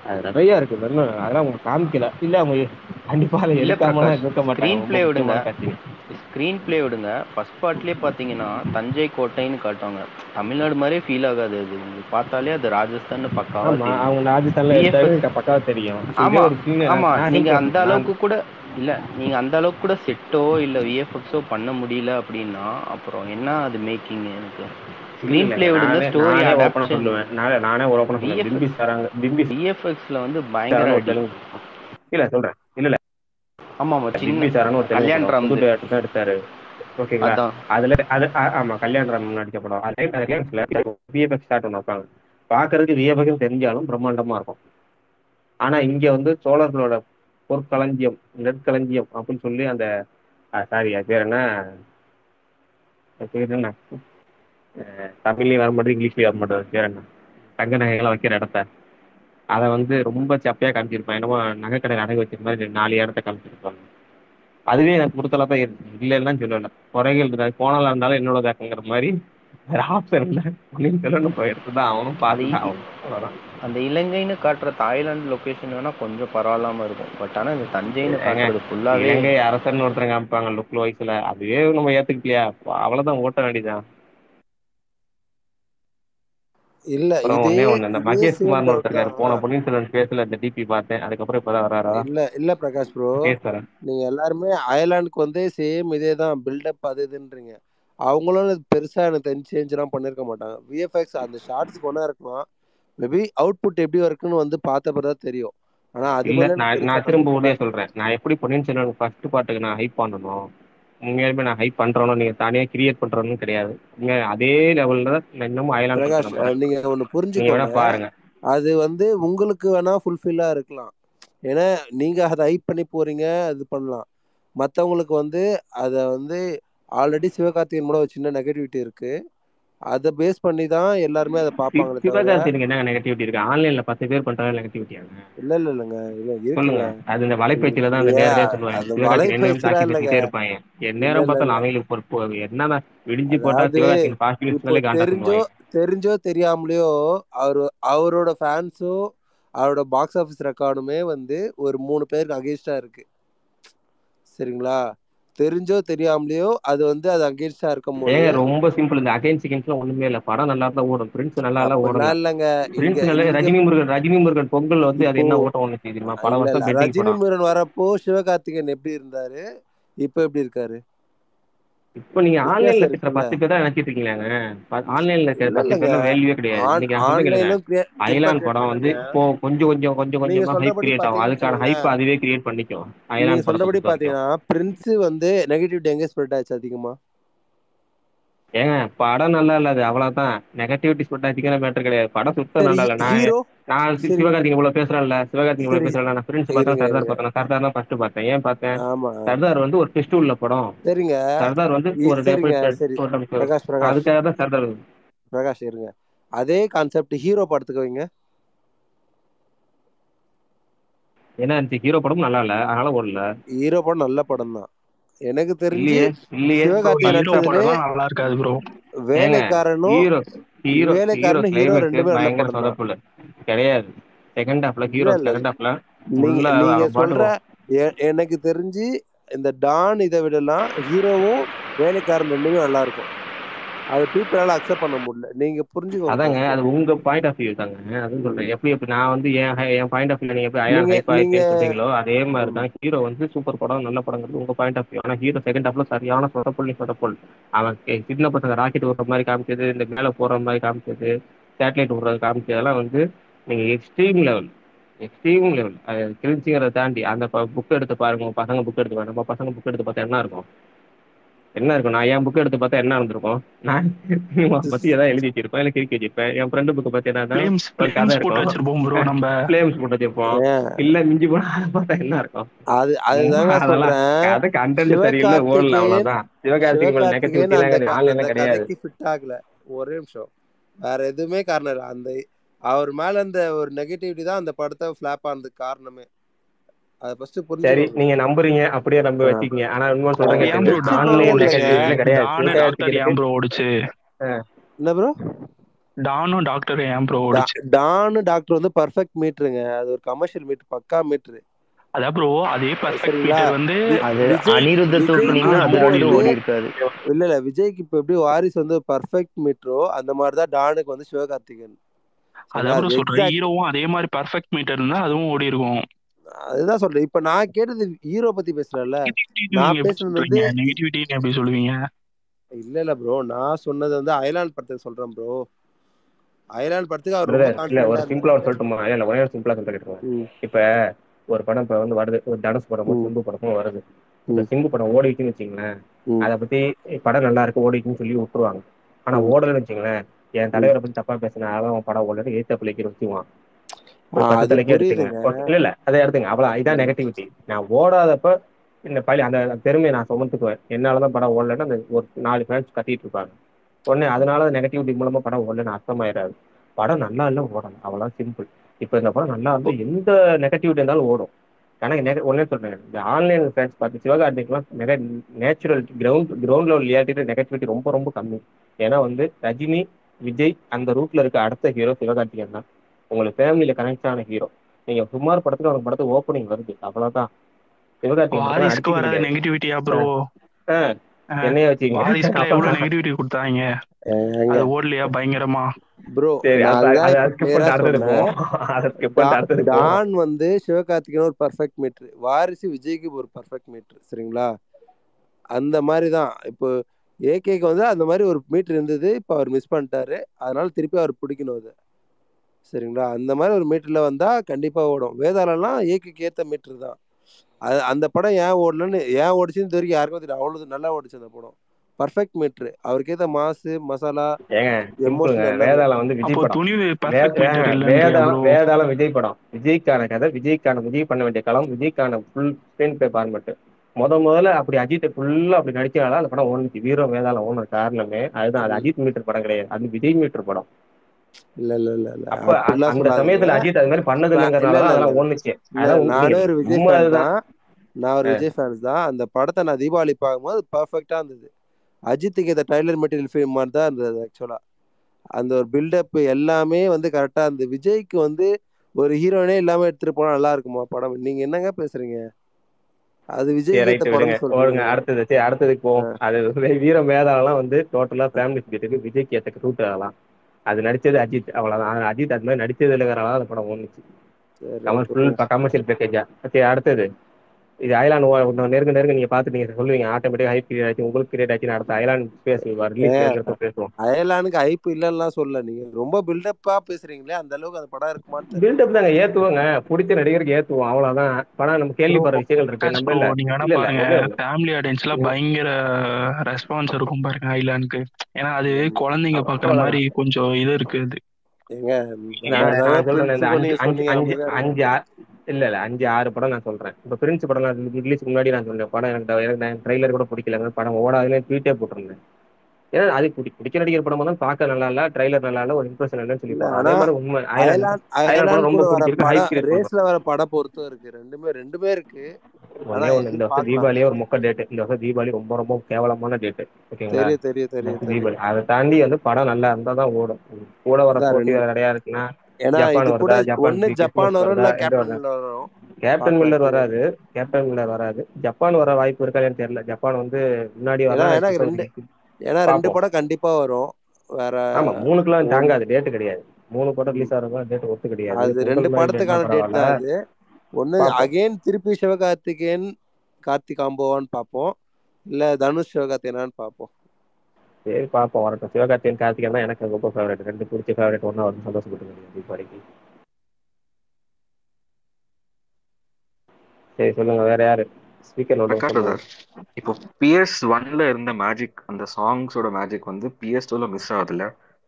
அது நிறைய இருக்கு. வெறும் அதெல்லாம் அவங்க காமிக்கல. இல்ல அவங்க கண்டிப்பா அதை இருக்க மாட்டாங்க. ஸ்க்ரீன் பிளே விடுங்க. ஸ்க்ரீன் பிளே விடுங்க. ஃபர்ஸ்ட் பார்ட்லயே பாத்தீங்கன்னா தஞ்சை கோட்டைன்னு காட்டுவாங்க. தமிழ்நாடு மாதிரியே ஃபீல் ஆகாது அது. பார்த்தாலே அது ராஜஸ்தான் பக்காவா அவங்க ராஜஸ்தான்ல பக்காவா தெரியும். ஆமா ஆமா. நீங்க அந்த அளவுக்கு கூட இல்ல நீங்க அந்த அளவுக்கு கூட செட்டோ இல்ல விஎஃப்எக்ஸோ பண்ண முடியல அப்படின்னா அப்புறம் என்ன அது மேக்கிங் எனக்கு? ஸ்க்ரீன் பிளே இல்லைங்க விடுங்க நானே ஸ்டோரி அடாப்டேஷன் சொல்லுவேன். நானே நானே ஒரு சொல்லுவேன். பிம்பி சாராங்க பிம்பி விஎஃப்எக்ஸ்ல வந்து பயங்கர தெலுங்கு இல்ல சொல்றேன். இல்ல இல்ல. ஆமா ஆமா. பிம்பி சாரான்னு ஒரு கல்யாண் டேரக்டர் தான் எடுத்தாரு. ஓகேங்களா? அதுல அது ஆமா. கல்யாண ராமன் நடிச்ச படம். அதுல விஎஃப்எக்ஸ் ஸ்டார்ட் ஒன்று வைப்பாங்க. பாக்குறதுக்கு விஎஃப்எக்ஸ் தெரிஞ்சாலும் பிரம்மாண்டமா இருக்கும். ஆனா இங்க வந்து சோழர்களோட பொற்களஞ்சியம் நெற்களஞ்சியம் அப்படின்னு சொல்லி அந்த சாரி அது பேர் என்ன? அது பேர் என்ன? தமிழ்லயும் வர மாட்டேங்குது இங்கிலீஷ்லயும் வர மாட்டேங்குது அது பேர் என்ன தங்க நகைகளை வைக்கிற இடத்த. அதை வந்து ரொம்ப சப்பையா காமிச்சிருப்பான். என்னமோ நகை கடையில் அடகு வச்சிருக்க மாதிரி நாலு இடத்த காமிச்சிருப்பாங்க. அதுவே எனக்கு பொறுத்தளவு தான் இல்லைன்னா சொல்லல குறைகள் இருக்காது போனாலும் இருந்தாலும் என்னோட தாக்குங்கிற மாதிரி வேற ஆப்ஷன் இல்லை. அப்படின்னு சொல்லணும். போய் எடுத்து தான் அவனும் ஆகணும். அவ்வளோதான் அந்த இலங்கைன்னு காட்டுற தாய்லாந்து லொகேஷன் வேணா கொஞ்சம் பரவாயில்லாம இருக்கும். பட் ஆனா இந்த தஞ்சைன்னு காட்டுறது ஃபுல்லாவே இலங்கை அரசன் ஒருத்தர் காமிப்பாங்க லுக் வயசுல அதுவே நம்ம ஏத்துக்கலையா அவ்வளவுதான் ஓட்ட வேண்டியதான் இல்ல ஒண்ணே ஒண்ணு மகேஷ் ஒருத்தர் போன பொன்னியின் செல்வன் பேசல இந்த டிபி பார்த்தேன். அதுக்கப்புறம் இப்பதான் வராரா? இல்ல இல்ல பிரகாஷ் ப்ரோ நீங்க எல்லாருமே அயர்லாந்துக்கு வந்து சேம் இதே தான் பில்டப் அது இதுன்றீங்க. அவங்களும் பெருசா எனக்கு தெரிஞ்சு சேஞ்ச்லாம் பண்ணிருக்க மாட்டாங்க. விஎஃப்எக்ஸ் அந்த ஷார்ட்ஸ் கொண்டா இருக்கலாம். மேபி அவுட்புட் எப்படி இருக்குன்னு வந்து பார்த்த பிறகு தான் தெரியும். ஆனா அது நான் திரும்ப உடனே எல்லாம் சொல்றேன். நான் எப்படி பொன்னியின் செல்வன் ஃபர்ஸ்ட் பாட்டுக்கு நான் ஹைப் பண்ணணும்? உண்மையாலுமே நான் ஹைப் பண்றேனோ நீங்க தனியா கிரியேட் பண்றோன்னு கிடையாது. உண்மையா அதே லெவல்ல தான் இன்னமும் அயலான் நீங்க ஒண்ணு நீங்க புரிஞ்சுக்கோங்க. பாருங்க. அது வந்து உங்களுக்கு வேணா ஃபுல்ஃபில்லா இருக்கலாம். ஏன்னா நீங்க அதை ஹைப் பண்ணி போறீங்க அது பண்ணலாம். மத்தவங்களுக்கு வந்து அதை வந்து ஆல்ரெடி சிவகார்த்திகேயன் கூட ஒரு சின்ன நெகட்டிவிட்டி இருக்கு. அதை பேஸ் பண்ணி தான் எல்லாருமே அதை சி- பார்ப்பாங்களே தவிர சிவகார்த்திகேயனுக்கு என்னங்க நெகட்டிவிட்டி இருக்கு? ஆன்லைன்ல பத்து பேர் பண்றாங்க நெகட்டிவிட்டியாங்க இல்ல இல்ல இல்லைங்க. இல்ல இருக்குங்க. அது இந்த வலைப்பேச்சில தான் அந்த நேரடியா சொல்லுவாங்க. என்ன இருப்பாங்க. என் நேரம் பார்த்தாலும் அவங்களுக்கு என்னன்னா விடிஞ்சு போட்டா தெரிஞ்சோ தெரிஞ்சோ தெரியாமலையோ அவர் அவரோட ஃபேன்ஸோ அவரோட பாக்ஸ் ஆஃபீஸ் ரெக்கார்டுமே வந்து ஒரு மூணு பேருக்கு அகேன்ஸ்டா இருக்கு. சரிங்களா? தெரிஞ்சோ தெரியாமலையோ அது வந்து அது அகேன்ஸ்டா இருக்கும் போது ரொம்ப சிம்பிள் இந்த அகைன் செகண்ட்ஸ்லாம் ஒண்ணுமே இல்ல. படம் நல்லா தான் ஓடும். பிரின்ஸ் நல்லா அப்படிலாம் ஓடல இல்லைங்க பிரின்ஸ் நல்லா ரஜினி முருகன் ரஜினி முருகன் பொங்கல் வந்து அது என்ன ஓட்டம் ஒண்ணு தெரியுமா? பல இல்ல வருஷம் இல்ல ரஜினி முருகன் வரப்போ சிவகார்த்திகேயன் எப்படி இருந்தாரு? இப்போ எப்படி இருக்காரு? இப்போ நீங்க ஆன்லைன்ல இருக்கிற பத்து பேர் தான் நினைச்சிட்டு இருக்கீங்களேங்க ஆன்லைன்ல இருக்கிற பத்து பேர்லாம் வேல்யூவே கிடையாது. அயலான் கிரியேட் படம் வந்து இப்போ கொஞ்சம் கொஞ்சம் கொஞ்சம் நீங்க கொஞ்சமா ஹைப் கிரியேட் ஆகும். அதுக்கான ஹைப் அதுவே கிரியேட் பண்ணிக்கும். நீங்க படத்தை சொல்றபடி பாத்தீங்கன்னா பிரின்ஸ் வந்து நெகட்டிவிட்டி எங்க ஸ்ப்ரெட் ஆச்சு அதிகமா. ஏங்க படம் நல்லா இல்ல அது அவ்வளவுதான். நெகட்டிவிட்டி ஆச்சுக்கிற மேட்டர் கிடையாது. படம் சுத்தம் நல்லா இல்ல. நான் நான் சி- சரி. சிவகார்த்திகேயன் இவ்வளவு பேசுறேன்ல. சிவகார்த்திகேயன் இவ்வளவு பேசுறேன் நான் பார்த்தேன் இருங்க சர்தார் பார்த்தேன். சர்தார் தான் ஃபர்ஸ்ட் பார்த்தேன். ஏன் பார்த்தேன்? ஆமா. சர்தார் வந்து ஒரு ட்விஸ்ட் உள்ள படம். சரிங்க. சர்தார் வந்து ஒரு அதுக்காக தான் சர்தார் பிரகாஷ் இருங்க. அதே கான்செப்ட் ஹீரோ படத்துக்கு வைங்க. என்ன இருந்துச்சு? ஹீரோ படமும் நல்லா இல்ல. அதனால ஓடல. ஹீரோ படம் நல்ல படம் தான் எனக்கு தெரிஞ்சு நல்லா இருக்காது ப்ரோ வேலைக்காரனும் ஹீரோ ஹீரோ வேலைக்காரனும் ஹீரோ தான் சொதப்புல கிடையாது. செகண்ட் ஹாஃப்ல ஹீரோ செகண்ட் ஹாஃப்ல நீங்க சொல்ற எனக்கு தெரிஞ்சு இந்த டான் இதை விடலாம் ஹீரோவும் வேலைக்காரன் ரெண்டுமே நல்லா இருக்கும். அது பீப்புளால அக்செப்ட் பண்ண முடியல. நீங்க புரிஞ்சுக்கோங்க. அதாங்க அது உங்க பாயிண்ட் ஆஃப் வியூ தாங்க. அதுவும் சொல்றேன். எப்படி எப்படி நான் வந்து என் என் பாயிண்ட் ஆஃப் வியூ நீங்க எப்படி அயலான் நீங்க ஹைப் நீங்க ஆயிருக்கேன்னு சொல்றீங்களோ அதே மாதிரி தான் ஹீரோ வந்து சூப்பர் படம் நல்ல படங்கிறது உங்க பாயிண்ட் ஆஃப் வியூ ஆனா ஹீரோ செகண்ட் ஹாஃப்ல சரியான சொதப்பொல்லி சொதப்பொல். அவன் கி- சின்ன பசங்க ராக்கெட் விடுற மாதிரி காமிச்சது இந்த மேல போற மாதிரி காமிச்சது சேட்டலைட் விடுறது காமிச்சதெல்லாம் வந்து நீங்க எக்ஸ்ட்ரீம் லெவல் எக்ஸ்ட்ரீம் லெவல் அது கிழிச்சிங்கிறத தாண்டி அந்த புக் எடுத்து பாருங்க பசங்க புக் எடுத்து பாருங்க நம்ம பசங்க புக் எடுத்து பார்த்தா என்ன இருக்கும்? என்ன இருக்கும்? நான் என் புக் எடுத்து பார்த்தா என்ன இருந்திருக்கும் நான் பத்தி ஏதாவது எழுதி வச்சிருப்பேன் இல்லை கிறுக்கி வச்சிருப்பேன். என் ஃப்ரெண்டு புக்கு பத்தி கதை ஃப்ளேம்ஸ் போட்டு வச்சிருப்போம் இல்ல மிஞ்சி போனா அதை பார்த்தா என்ன இருக்கும்? அது சொல்றேன். கதை கண்டென்ட் சரியில்லை ஓடல அவ்வளவுதான். சிவகார்த்திகேயன் சிவகார்த்திகேயன் நெகட்டிவிட்டி அந்த கிடையாது. ஃபிட் ஆகல. ஒரே நிமிஷம். வேற எதுவுமே காரணம் இல்லை. அந்த அவர் மேல அந்த ஒரு நெகட்டிவிட்டி தான் அந்த படத்தை ஃபிளாப் ஆனதுக்கு காரணமே. அதை ஃபர்ஸ்ட் சரி புரிஞ்சுக்கோங்க நீங்க நம்புறீங்க அப்படியே நம்ப. வச்சுக்கீங்க. ஆனா இன்னொரு சொல்றேன் ஏன் கேட்டுங்க ப்ரோ டான் ஆன்லைன் இல்லைங்க ஓடுச்சு நெகட்டிவிட்டில கிடையாது டானு டாக்டர் சிவகார்த்திகேயனுக்கு ஏன் ப்ரோ ஓடுச்சு? என்ன ப்ரோ டானும் டாக்டர் ஏன் ப்ரோ ஓடுச்சு? டான் டாக்டர் வந்து பர்ஃபெக்ட் மீட்டருங்க அது ஒரு கமர்ஷியல் மீட்டர் பக்கா மீட்டர் அதான் ப்ரோ அதே பர்ஃபெக்ட் மீட்டர் வந்து அது இல்ல இல்ல விஜய்க்கு இப்ப எப்படி வாரிசு வந்து பர்ஃபெக்ட் மீட்டரோ அந்த மாதிரி தான் டானுக்கு வந்து சிவகார்த்திகேயன். அதான் சொல்றேன். ஹீரோவும் அதே மாதிரி பர்ஃபெக்ட் மீட்டர் இருந்தா அதுவும் ஓடி இருக்கும் அதுதான் சொல்றேன். இப்ப நான் கேட்டது ஹீரோ பத்தி பேசுறேன்ல. நான் பேசுனது வந்து நெகட்டிவிட்டின்னு எப்படி சொல்லுவீங்க? இல்ல இல்ல ப்ரோ நான் சொன்னது வந்து அயலான் படத்துக்கு சொல்றேன் ப்ரோ அயலான் படத்துக்கு அவர் இல்ல ஒரு சிம்பிளா ஒரு சொல்லட்டுமா? இல்ல ஒரே ஒரு சிம்பிளா சொல்லிட்டு இப்ப ஒரு படம் இப்ப வந்து வருது. ஒரு தனுஷ் படமோ ம். சிம்பு படமோ வருது. இந்த சிம்பு படம் ஓடிச்சுன்னு வச்சுங்களேன் அதை பத்தி படம் நல்லா இருக்கு ஓடிச்சுன்னு சொல்லி விட்டுருவாங்க. ஆனா ஓடலன்னு வச்சுங்களேன் என் தலைவரை பத்தி தப்பா பேசினா அவன் படம் ஓடலன்னு ஏத்த பிள்ளைக்கு வச்சுவான் இல்ல. அதை எடுத்துங்க அவ்வளவு இதான் நெகட்டிவிட்டி நான் ஓடாதப்ப இந்த பழி அந்த பெருமையை நான் சுமந்துக்குவேன். என்னாலதான் படம் ஓடலன்னு அந்த ஒரு நாலு ஃபேன்ஸ் கத்திட்டு இருப்பாங்க. உடனே அதனால நெகட்டிவிட்டி மூலமா படம் ஓடலன்னு அர்த்தமாயிடாது படம் நல்லா இல்ல ஓடணும் அவ்வளவு சிம்பிள் இப்ப இந்த படம் நல்லா இருந்து எந்த நெகட்டிவிட்டி இருந்தாலும் ஓடும். நெக ஒன்னே சொல்றேன். இந்த ஆன்லைன் ஃபேன்ஸ் பார்த்து சிவகார்த்திகெல்லாம் natural ground ground level reality negativity ரொம்ப ரொம்ப கம்மி. ஏன்னா வந்து ரஜினி விஜய் அந்த ரூட்ல இருக்க அடுத்த ஹீரோ சிவகார்த்திகேயன் தான். உங்களுக்கு ஃபேமிலியில கனெக்ட் ஆன ஹீரோ நீங்க சுமார் படத்துல அவங்க படத்துக்கு ஓப்பனிங் வருது. அவ்வளவுதான். சிவகார்த்திகேயன் வராத நெகட்டிவிட்டியா ப்ரோ ஆஹ் என்னைய எவ்வளவு நான் நெகட்டிவிட்டி கொடுத்தாங்க? அது ஓடலையா? பயங்கரமா. ப்ரோ டான் வந்து சிவகார்த்திகேயன் ஒரு பர்ஃபெக்ட் மீட்டர் வாரிசு விஜய்க்கு ஒரு பர்ஃபெக்ட் மீட்டர் சரிங்களா? அந்த மாதிரி தான் இப்போ ஏகேக்கு வந்து அந்த மாதிரி ஒரு மீட்டர் இருந்தது. இப்போ அவர் மிஸ் பண்ணிட்டாரு. அதனால திருப்பி அவர் பிடிக்கணும் அது. சரிங்களா? அந்த மாதிரி ஒரு மீட்டர்ல வந்தா கண்டிப்பா ஓடும். வேதாளம்லாம் ஏகேக்கு ஏத்த மீட்டர் தான். அது அந்த படம் ஏன் ஓடலன்னு ஏன் ஓடிச்சுன்னு தெரியும் யாருக்கும் தெரியும் அவ்வளவு நல்லா ஓடிச்சு அந்த படம். பர்ஃபெக்ட் மீட்ரு அவருக்கு ஏத்த மாசு மசாலா வேதாளம் வந்து விஜய் அப்போ படம். வேதாளம் விஜய் படம். விஜய்க்கான கதை விஜய்க்கான விஜய் பண்ண வேண்டிய களம் விஜய்க்கான ஃபுல் ஸ்கிரீன் பிளே ஃபார்மட் முத முதல்ல அப்படி அஜித் ஃபுல்லா அப்படி நடிச்சால அந்த படம் ஓடுச்சு. வீரம் வேதாளம் ஓடுன காரணமே அதுதான். அது அஜித் மீட்டர் படம் கிடையாது. அது விஜய் மீட்டர் படம். இல்ல இல்ல இல்ல இல்ல. அப்ப அந்த சமயத்துல அஜித் அது மாதிரி பண்ணது நானும் ஒரு விஜய் ஃபேன் தான். நான் ஒரு விஜய் ஃபேன்ஸ் தான். அந்த படத்தை நான் தீபாவளி பார்க்கும்போது பர்ஃபெக்டா இருந்தது. அஜித்துக்கு இந்த ட்ரைலர் மெட்டீரியல் ஃபிலிம் மாதிரி தான் இருந்தது ஆக்சுவலா அந்த ஒரு பில்டப் எல்லாமே வந்து கரெக்டா இருந்தது. விஜய்க்கு வந்து ஒரு ஹீரோனே இல்லாம எடுத்துட்டு போனா நல்லா இருக்குமா படம்? நீங்க என்னங்க பேசுறீங்க? அது விடுங்க. சொல்றீங்க அடுத்தது சரி அடுத்ததுக்கு போவோம். அது வே- வீரம் வேதாளம்லாம் வந்து டோட்டலா ஃபேமிலி ஸ்பீட்டுக்கு விஜய்க்கு ஏத்த ரூட் ஆகலாம் அது நடிச்சது அஜித். அவ்வளவுதான். அஜித் அது மாதிரி நடிச்சது இல்லைங்கிறனால அந்த படம் ஓடுச்சு. கமல் ஃபுல் கமர்ஷியல் பேக்கேஜா சரி அடுத்தது. இது ஐலாண்ட் நெருங்க நெருங்க நீங்க பாத்துட்டீங்க சொல்லுவீங்க. ஆட்டோமேட்டிக் ஹைப் கிரியேட் ஆச்சு. உங்களுக்கு கிரியேட் ஆச்சு அடுத்த ரிலீஸ் இருக்கிறப்ப பேசுவோம். அயலானுக்கு ஐப்பு இல்லைன்னா சொல்ல நீங்க ரொம்ப பில்டப்பா பேசுறீங்களே அந்த அளவுக்கு அந்த படம் இருக்குமான்னு பில்டப் தாங்க ஏத்துவோங்க. பிடிச்ச நடிகருக்கு ஏத்துவோம் அவ்வளவுதான். படம் நம்ம ப்ரோ கேள்விப்படுற விஷயங்கள் இருக்கு நம்ம இல்ல. நீங்க ஒண்ணு ஃபேமிலி ஆடியன்ஸ்லாம் பயங்கர ரெஸ்பான்ஸ் இருக்கும் பாருங்க ஐலாண்டுக்கு ஏன்னா அது குழந்தைங்க பாக்குற மாதிரி கொஞ்சம் இது இந்த பிரின்ஸுக்கும் அஞ்சு இல்ல இல்ல. அஞ்சு ஆறு படம் நான் சொல்றேன். இப்ப பிரின்ஸ் படம் ரிலீஸ்க்கு முன்னாடி நான் சொன்னேன் படம் எனக்கு எனக்கு ட்ரைலர் கூட பிடிக்கல. படம் ஓடாதுன்னு ட்வீட்டே போட்டிருந்தேன். ஏன்னா அது பிடி பிடிச்ச நடிகர் படமா தான் பார்க்க நல்லா இல்ல ட்ரைலர் நல்லா இல்ல ஒரு இம்ப்ரெஷன் இல்லைன்னு சொல்லி அதே மாதிரி உண்மை ரொம்ப பிடிச்சிருக்கு. ரேஸ்ல வர படம் பொறுத்தும் இருக்கு. ரெண்டுமே ரெண்டுமே இருக்கு. இந்த வருஷம் தீபாவளியே ஒரு மொக்க டேட் இந்த வருஷம் தீபாவளி ரொம்ப ரொம்ப கேவலமான டேட் ஓகேங்களா? தீபாவளி. அதை தாண்டி வந்து படம் நல்லா இருந்தா தான் ஓடும். கூட வர போட்டி நிறையா இருக்குன்னா ஏன்னா வருதா? ஜப்பான் வரும் வரும். கேப்டன் மில்லர் வராது. கேப்டன் மில்லர் வராது. ஜப்பான் வர வாய்ப்பு இருக்கா இல்லையான்னு தெரியல. ஜப்பான் வந்து முன்னாடி வரலாம் ஏன்னா ரெண்டு. ஏன்னா படம் கண்டிப்பா வரும். வேற ஆமா மூணுக்குலாம் தாங்காது. டேட் கிடையாது. மூணு படம் ரிலீஸ் டேட் ஒத்து கிடையாது. அது ரெண்டு படத்துக்கான டேட் தான் அது. அகைன் திருப்பி சிவகார்த்திகேயன் கார்த்திக் காம்போவான்னு பார்ப்போம் இல்ல தனுஷ் சிவகார்த்திகேயனான்னு பார்ப்போம் சரி பார்ப்போம் வரட்டும். சிவகார்த்தியன் கார்த்திகேயன் தான் எனக்கு ரொம்ப ஃபேவரட் ரெண்டு பிடிச்ச ஃபேவரட் ஒன்றா வந்து சந்தோஷப்பட்டு தீபாவளிக்கு. சரி சொல்லுங்க வேற யாரு? ஸ்பீக்கர் நோட் இப்போ பிஎஸ் ஒன்ல இருந்த மேஜிக் அந்த சாங்ஸோட மேஜிக் வந்து பிஎஸ் டூல மிஸ் ஆகுதுல்ல?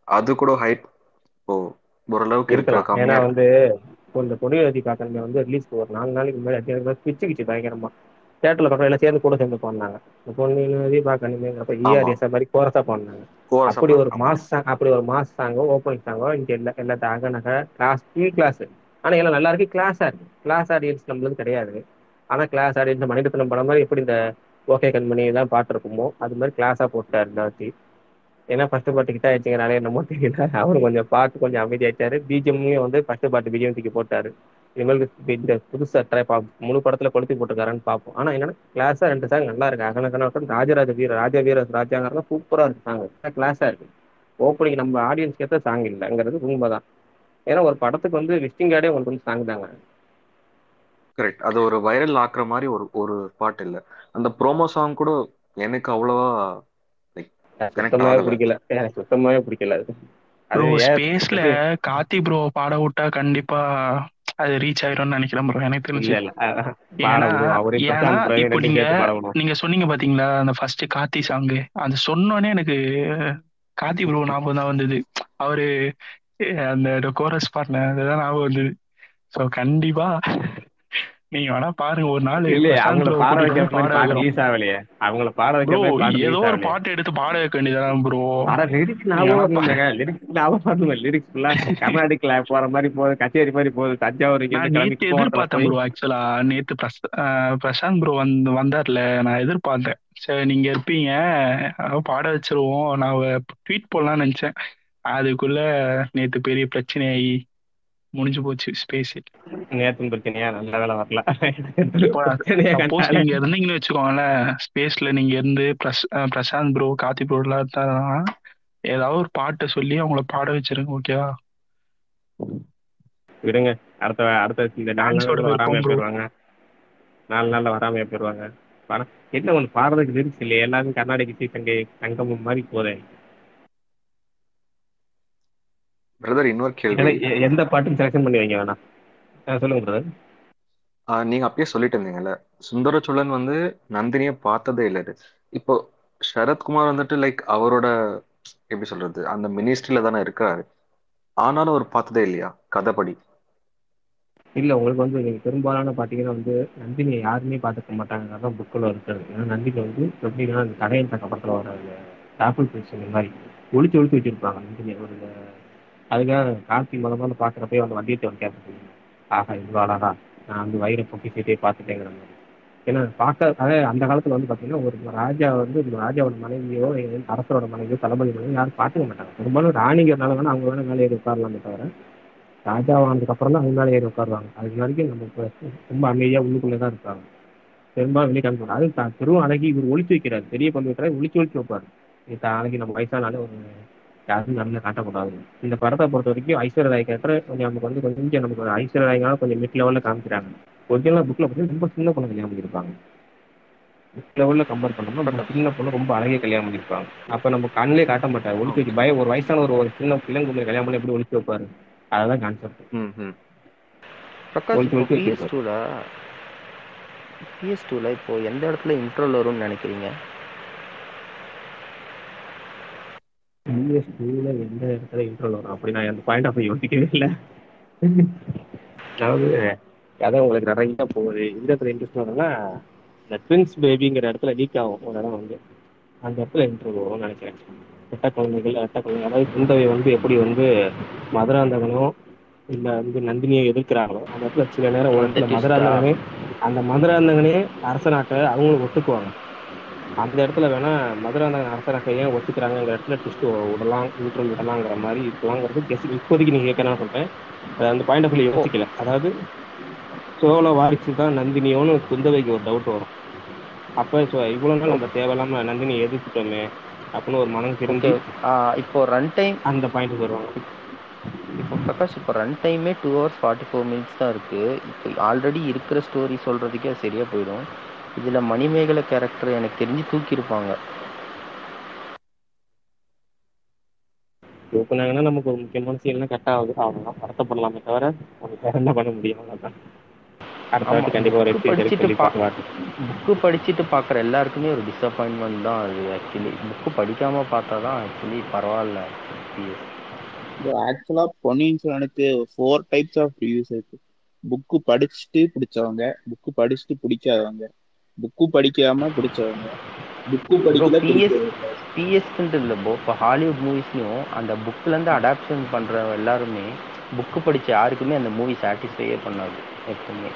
அது கூட ஹைப் இப்போ ஓரளவுக்கு இருக்கா இருக்கலாம். ஏன்னா வந்து இப்போ இந்த பொன்னியதி காக்கன்மை வந்து ரிலீஸ்க்கு ஒரு நாலு நாளைக்கு முன்னாடி அதிகம் பிச்சுக்கிச்சு பயங்கரமா. தேட்டர்ல பக்கம் எல்லாம் சேர்ந்து கூட சேர்ந்து பாடினாங்க. இந்த பொன்னியதி காக்கன்மைங்கிறப்ப ஆமா. இஆர்எஸ் மாதிரி கோரஸா பாடினாங்க. கோரஸா அப்படி ஒரு மாஸ் சாங் அப்படி ஒரு மாஸ் சாங்கோ ஓப்பனிங் சாங்கோ இங்க எல்லா எல்லா அகநக கிளாஸ் ஃபுல் கிளாஸ் ஆனா எல்லாம் நல்லா இருக்கு. கிளாஸா இருக்கு கிளாஸ் ஆடியன்ஸ் நம்மளுக்கு கிடையாது. ஆனா கிளாஸ் ஆடியன்ஸ் மணிரத்னம் படம் மாதிரி எப்படி இந்த ஓகே கண்மணி தான் பாட்டு இருக்குமோ அது மாதிரி கிளாஸா போட்டாரு இந்த ஏன்னா ஃபர்ஸ்ட் பாட்டு கிட்ட ஆயிடுச்சுங்கிறாலே என்னமோ தெரியல. அவரு கொஞ்சம் பாட்டு கொஞ்சம் அமைதியாயிட்டாரு. பிஜிஎம்லயும் வந்து ஃபர்ஸ்ட் பாட்டு பிஜிஎம் தூக்கி போட்டாரு. இந்த புதுசா ட்ரை பா முழு படத்துல கொளுத்தி போட்டுருக்காருன்னு பார்ப்போம் ஆனா என்னன்னா கிளாஸா ரெண்டு சாங் நல்லா இருக்கு. அகனகனாட்டம் ராஜராஜ வீர ராஜ வீர ராஜாங்கிறத சூப்பரா இருக்கு சாங் கிளாஸா இருக்கு. ஓப்பனிங் நம்ம ஆடியன்ஸ்க்கு ஏற்ற சாங் இல்லைங்கிறது உண்மைதான். ஏன்னா ஒரு படத்துக்கு வந்து விஸ்டிங் கார்டே ஒன்று வந்து சாங் தாங்க. கரெக்ட் அது ஒரு வைரல் ஆக்குற மாதிரி ஒரு ஒரு பாட்டு இல்ல. அந்த ப்ரோமோ சாங் கூட எனக்கு அவ்வளவா சுத்தமாவே பிடிக்கல. எனக்கு சுத்தமாவே பிடிக்கல அது. ஸ்பேஸ்ல இது கார்த்தி ப்ரோ பாட விட்டா கண்டிப்பா அது ரீச் ஆயிரும்னு நினைக்கிறேன் ப்ரோ எனக்கு தெரிஞ்சு. ஏன்னா இப்போ நீங்க சொன்னீங்க பாத்தீங்களா அந்த ஃபர்ஸ்ட் கார்த்தி சாங்கு அது சொன்னோடனே எனக்கு கார்த்தி ப்ரோ ஞாபகம் தான் வந்தது. அவரு அந்த கோரஸ் பாடின அதுதான் ஞாபகம் வந்தது. ஸோ கண்டிப்பா நீங்க வேணா பாருங்க ஒரு நாள் பிரசாந்த் அவங்கள பாட வைக்கிற பாட பாட்டு ரிலீஸ் ஆகலையே. அவங்கள பாட வைக்கிற ஏதோ ஒரு பாட்டு எடுத்து பாட வைக்க வேண்டியதானே ப்ரோ ஆனா லிரிக்ஸ் ஞாபகம் வேணா பா- வரணுங்க லிரிக்ஸ் ஞாபகம் வரணுங்க. லிரிக்ஸ் ஃபுல்லா கர்நாடிக்ல போற மாதிரி போகுது கச்சேரி மாதிரி போகுது தஞ்சாவூர் நேத்து எதிர்பார்த்தேன் ப்ரோ ஆக்சுவலா நேத்து பிரசாந்த் ப்ரோ வந்து வந்தார்ல. நான் எதிர்பார்த்தேன். சரி நீங்க இருப்பீங்க. பாட வச்சிருவோம். நான் ட்வீட் போடலாம்னு நினைச்சேன். அதுக்குள்ள நேத்து பெரிய பிரச்சனையாகி முடிஞ்சு போச்சு ஸ்பேஸ் நேத்து பிரச்சனையா நல்ல வேலை வரல. சப்போஸ் நீங்க இருந்தீங்கன்னு வச்சுக்கோங்களேன் ஸ்பேஸ்ல நீங்க இருந்து பிரசாந்த் ப்ரோ கார்த்தி ப்ரோ எல்லாம் இருந்தாங்கன்னா ஏதாவது ஒரு பாட்டை சொல்லி அவங்கள பாட வச்சிருங்க ஓகேவா விடுங்க. அடுத்த அடுத்த இந்த டான்ஸோட வராம போயிடுவாங்க நாலு நாள்ல வராம போயிடுவாங்க வர என்ன ஒன்று பாடுறதுக்கு லிரிக்ஸ் இல்லையே? எல்லாரும் கர்நாடக சீசங்க சங்கமம் மாதிரி போதே. பிரதர் இன்னொரு கேள்வி. எந்த பாட்டும் செலக்ஷன் பண்ணி வைங்க வேணாம் ஆ, சொல்லுங்க பிரதர் நீங்க அப்பயே சொல்லிட்டு இருந்தீங்கல்ல. சுந்தரச்சோழன் வந்து நந்தினியை பார்த்ததே இல்லை இப்போ சரத்குமார் வந்துட்டு லைக் அவரோட எப்படி சொல்றது அந்த மினிஸ்ட்ரியில தானே இருக்காரு. ஆனாலும் அவர் பார்த்ததே இல்லையா? கதைப்படி. இல்ல உங்களுக்கு வந்து நீங்க பெரும்பாலான பாத்தீங்கன்னா வந்து நந்தினியை யாருமே பார்த்துக்க மாட்டாங்க அதான் புக்கில் இருக்கிறது ஏன்னா நந்தினி வந்து எப்படின்னா அந்த கடையன் தக்க பக்கத்தில் வர ஆப்பிள் இந்த மாதிரி ஒளிச்சு ஒளிச்சு வச்சிருப்பாங்க நந்தினி ஒரு அதுக்காக கார்த்தி முத முதல்ல பார்க்குறப்பே அந்த வந்தியத்தேவன் கேட்பது ஆஹா இவ்வளோ அழகா நான் வந்து வயிறை பொக்கி சீட்டே பார்த்துட்டேங்கிற மாதிரி. ஏன்னா பார்க்க அதே அந்த காலத்தில் வந்து பார்த்தீங்கன்னா ஒரு ராஜா வந்து ராஜாவோட மனைவியோ அரசரோட மனைவியோ தளபதி மனைவியோ யாரும் பார்த்துக்க மாட்டாங்க. பெரும்பாலும் ராணிங்கிறனால வேணா அவங்க வேணா மேலே ஏறி உட்காரலாமே தவிர ராஜாவானதுக்கு அப்புறம் தான் அவங்க மேலே ஏறி உட்காருவாங்க. அதுக்கு வரைக்கும் நம்ம ரொம்ப அமைதியாக உள்ளுக்குள்ளே தான் இருப்பாங்க. பெரும்பாலும் வெளியே காமிப்பாங்க அது தான் பெரும் அழகி இவர் ஒழித்து வைக்கிறார். பெரிய பந்து வைக்கிறாரு ஒழிச்சு ஒழிச்சு வைப்பார். இது அழகி நம்ம வயசானாலே ஒரு யாரும் நல்ல காட்டக்கூடாது. இந்த படத்தை பொறுத்த வரைக்கும் ஐஸ்வர்யா ராய் கேரக்டர் கொஞ்சம் நமக்கு வந்து கொஞ்சம் நமக்கு ஒரு ஐஸ்வர்யா ராய்னால கொஞ்சம் மிட் லெவலில் காமிக்கிறாங்க. ஒரிஜினல் புக்கில் பார்த்தீங்கன்னா ரொம்ப சின்ன பொண்ணு கல்யாணம் பண்ணியிருப்பாங்க. மிட் லெவலில் கம்பேர் பண்ணோம்னா நம்ம சின்ன பொண்ணு ரொம்ப அழகே கல்யாணம் பண்ணியிருப்பாங்க. அப்போ நம்ம கண்ணிலே காட்ட மாட்டார். ஒளிச்சு வச்சு பயம் ஒரு வயசான ஒரு ஒரு சின்ன பிள்ளைங்க கல்யாணம் பண்ணி எப்படி ஒளிச்சு வைப்பாரு? அதுதான் கான்செப்ட் ம் பிரகாஷ் பிஎஸ் இப்போ எந்த இடத்துல இன்ட்ரோல் வரும்னு நினைக்கிறீங்க? பிஎஸ் டூவில் எந்த இடத்துல இன்ட்ரோல் வரும்? அப்படி நான் அந்த பாயிண்ட் ஆஃப் யோசிக்கவே இல்லை. அதாவது கதை உங்களுக்கு நிறைய போகுது. இந்த இடத்துல இன்ட்ரெஸ்ட் வரும்னா இந்த ட்வின்ஸ் பேபிங்கிற இடத்துல லீக் ஆகும். ஒரு இடம் வந்து அந்த இடத்துல இன்ட்ரோல் வரும்னு நினைக்கிறேன். ரெட்ட குழந்தைகள் ரெட்ட குழந்தைகள் அதாவது குந்தவை வந்து எப்படி வந்து மதுராந்தகனோ இல்லை வந்து நந்தினியை எதிர்க்கிறாங்களோ அந்த இடத்துல சில நேரம் ஒரு அந்த இடத்துல மதுராந்தகனே அந்த மதுராந்தகனே அரச நாட்டை அவங்களும் ஒத்துக்குவாங்க. அந்த இடத்துல வேணா மதுராந்தகன் அரசராக ஏன் ஒத்துக்கிறாங்கிற இடத்துல ட்விஸ்ட் விடலாம் நியூட்ரல் விடலாங்கிற மாதிரி இருக்கலாங்கிறது கெஸ் இப்போதைக்கு நீங்க கேட்கணும் சொல்றேன். அது அந்த பாயிண்ட் ஆஃப் யோசிக்கல. அதாவது சோழ வாரிசு தான் நந்தினியோன்னு குந்தவைக்கு ஒரு டவுட் வரும். அப்ப ஸோ இவ்வளவு நாள் நம்ம தேவையில்லாம நந்தினி எதிர்த்துட்டோமே அப்படின்னு ஒரு மனம் திருந்தி இப்போ ரன் டைம் அந்த பாயிண்ட்டுக்கு வருவாங்க. இப்போ பிரகாஷ் இப்போ ரன் டைமே two hours forty four minutes தான் இருக்கு. இப்போ ஆல்ரெடி இருக்கிற ஸ்டோரி சொல்றதுக்கே அது சரியா போயிடும். இதுல மணிமேகலை கேரக்டர் எனக்கு தெரிஞ்சு தூக்கியிருப்பாங்க. தூக்குனாங்கன்னா நமக்கு ஒரு முக்கியமான சீன்லாம் கட் ஆகுது. அவ்வளோதான் வருத்தப்படலாமே தவிர நமக்கு வேற என்ன பண்ண முடியும்? அவ்வளோதான் புக்கு படிச்சுட்டு சொல்லி பா பார்க்கலாம் புக்கு படிச்சுட்டு பார்க்குற எல்லாருக்குமே ஒரு டிசப்பாயின்மெண்ட் தான் அது ஆக்சுவலி புக்கு படிக்காம பார்த்தா தான் ஆக்சுவலி பரவாயில்ல ஆக்சுவலா பொன்னியின் செல்வனுக்கு ஃபோர் டைப்ஸ் ஆஃப் ரிவ்யூஸ் இருக்கு. புக்கு படிச்சுட்டு பிடிச்சவங்க புக்கு படிச்சுட்டு பிடிக்காதவங்க. புக்கு படிக்காம பிடிச்சவங்க. புக்கு படிக்கல பிஎஸ் பிஎஸ்க்குன்ட்டு இல்லை ப்ரோ இப்போ ஹாலிவுட் மூவிஸ்லையும் அந்த புக்லேருந்து அடாப்ஷன் பண்ணுற எல்லாருமே புக்கு படிச்ச யாருக்குமே அந்த மூவி சாட்டிஸ்ஃபையே பண்ணாது எப்பவுமே.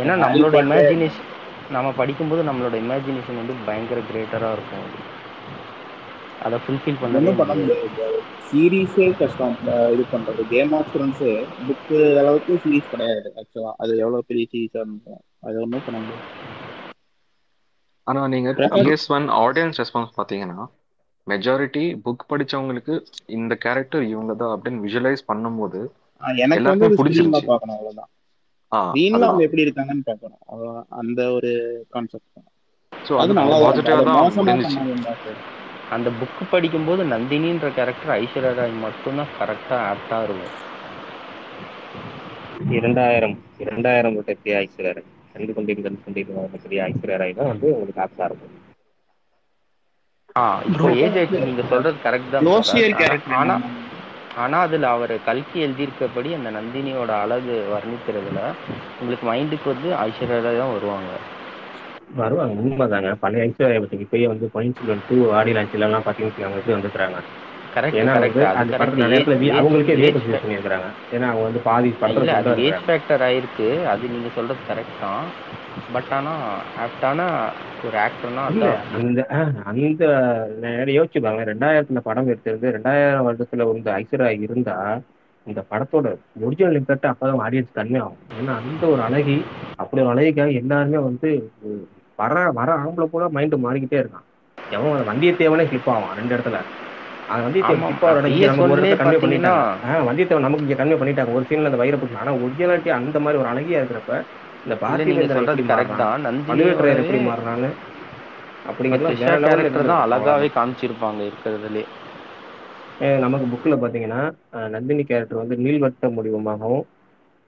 ஏன்னா நம்மளோட இமேஜினேஷன் நம்ம படிக்கும்போது நம்மளோட இமேஜினேஷன் வந்து பயங்கர கிரேட்டராக இருக்கும். அது அதை ஃபுல்ஃபில் பண்ணவே பண்ண முடியாது. சீரீஸே கஷ்டம். இது பண்றது. கேம் ஆஃப் த்ரோன்ஸே புக்கு அளவுக்கு சீரீஸ் கிடையாது ஆக்சுவலா அது எவ்வளவு பெரிய சீரீஸா இருந்தாலும். அது ஒன்றும் பண்ண முடியாது. ஆனா நீங்க பிஎஸ் ஒன் ஆடியன்ஸ் ரெஸ்பான்ஸ் பாத்தீங்கன்னா மெஜாரிட்டி புக் படிச்சவங்களுக்கு இந்த கேரக்டர் இவங்க தான் அப்படின்னு விஷுவலைஸ் பண்ணும்போது எனக்கு வந்து பிடிச்சிருச்சு. பார்க்கணும் அவ்வளவுதான். அதுதான் அவங்க எப்படி இருக்காங்கன்னு பார்க்கணும். அந்த ஒரு கான்செப்ட் தான் ஸோ அது நல்லா தான் பாசிட்டிவா தான் அந்த புக்கு படிக்கும்போது நந்தினின்ற கேரக்டர் ஐஸ்வர்யா ராய் மட்டும்தான் கரெக்டாக ஆப்டாக இருக்கும். இரண்டாயிரம் இரண்டாயிரம் ஐஸ்வர்யா ராய். கண்டு கொண்டிருந்த கொண்டிருந்த பெரிய ஐஸ்வர்யா ராய் தான் வந்து உங்களுக்கு ஆப்டா இருக்கும். இப்போ ஏஜ் நீங்க சொல்றது கரெக்ட் தான். ஆனா ஆனா அதுல அவர் கல்கி எழுதியிருக்கபடி அந்த நந்தினியோட அழகு வர்ணிக்கிறதுல உங்களுக்கு மைண்டுக்கு வந்து ஐஸ்வர்யா ராய் தான் வருவாங்க. வருவாங்க உண்மைதாங்க. பழைய ஐஸ்வர்யா பத்தி இப்பயே வந்து பொயின்சிடன்ட் டூ ஆடி லான்ச்ல எல்லாம் பாத்தீங்கன்னா வந்துக்கிறாங்க ஏன்னா அந்த படத்துல நிறைய அவங்களுக்கே யூஸ் பண்ணியிருக்காங்க ஏன்னா அவங்க வந்து பாதி படத்துல அது ஏஜ் ஃபேக்டர் ஆயிருக்கு. அது நீங்க சொல்றது கரெக்ட் தான். பட் ஆனா ஆப்டான ஒரு ஆக்டர்னா அந்த அந்த நான் யோசிச்சு பாருங்க. ரெண்டாயிரத்துல படம் எடுத்திருந்து ரெண்டாயிரம் வருடத்துல வந்து ஐஸ்வர்யா இருந்தா இந்த படத்தோட ஒரிஜினல் இம்பேக்ட் அப்பதான் ஆடியன்ஸ் கம்மியாகும் ஏன்னா அந்த ஒரு அழகி அப்படி ஒரு அழகிக்காக எல்லாருமே வந்து வர வர ஆம்பளை கூட மைண்ட் மாறிக்கிட்டே இருக்கான். எவன் வந்தியத்தேவனே கிளிப் ஆவான் ரெண்டு இடத்துல. அந்த வந்தியத்தேவன் பாத்தீங்கன்னா வந்தியத்தேவன் நமக்கு இங்க கன்வே பண்ணிட்டாங்க. ஒரு சீன்ல அந்த வயிறை பிடிச்சி ஆனா ஒரிஜினாலிட்டி அந்த மாதிரி ஒரு அழகியா இருக்கிறப்ப இந்த பார்த்திபேந்திரன் எப்படி கரெக்ட் மாறுறான் தான். அழகாவே காமிச்சிருப்பாங்க இருக்கிறதுலே. நமக்கு புக்கில் பார்த்தீங்கன்னா அஹ் நந்தினி கேரக்டர் வந்து நீள்வட்ட முடிவமாகவும்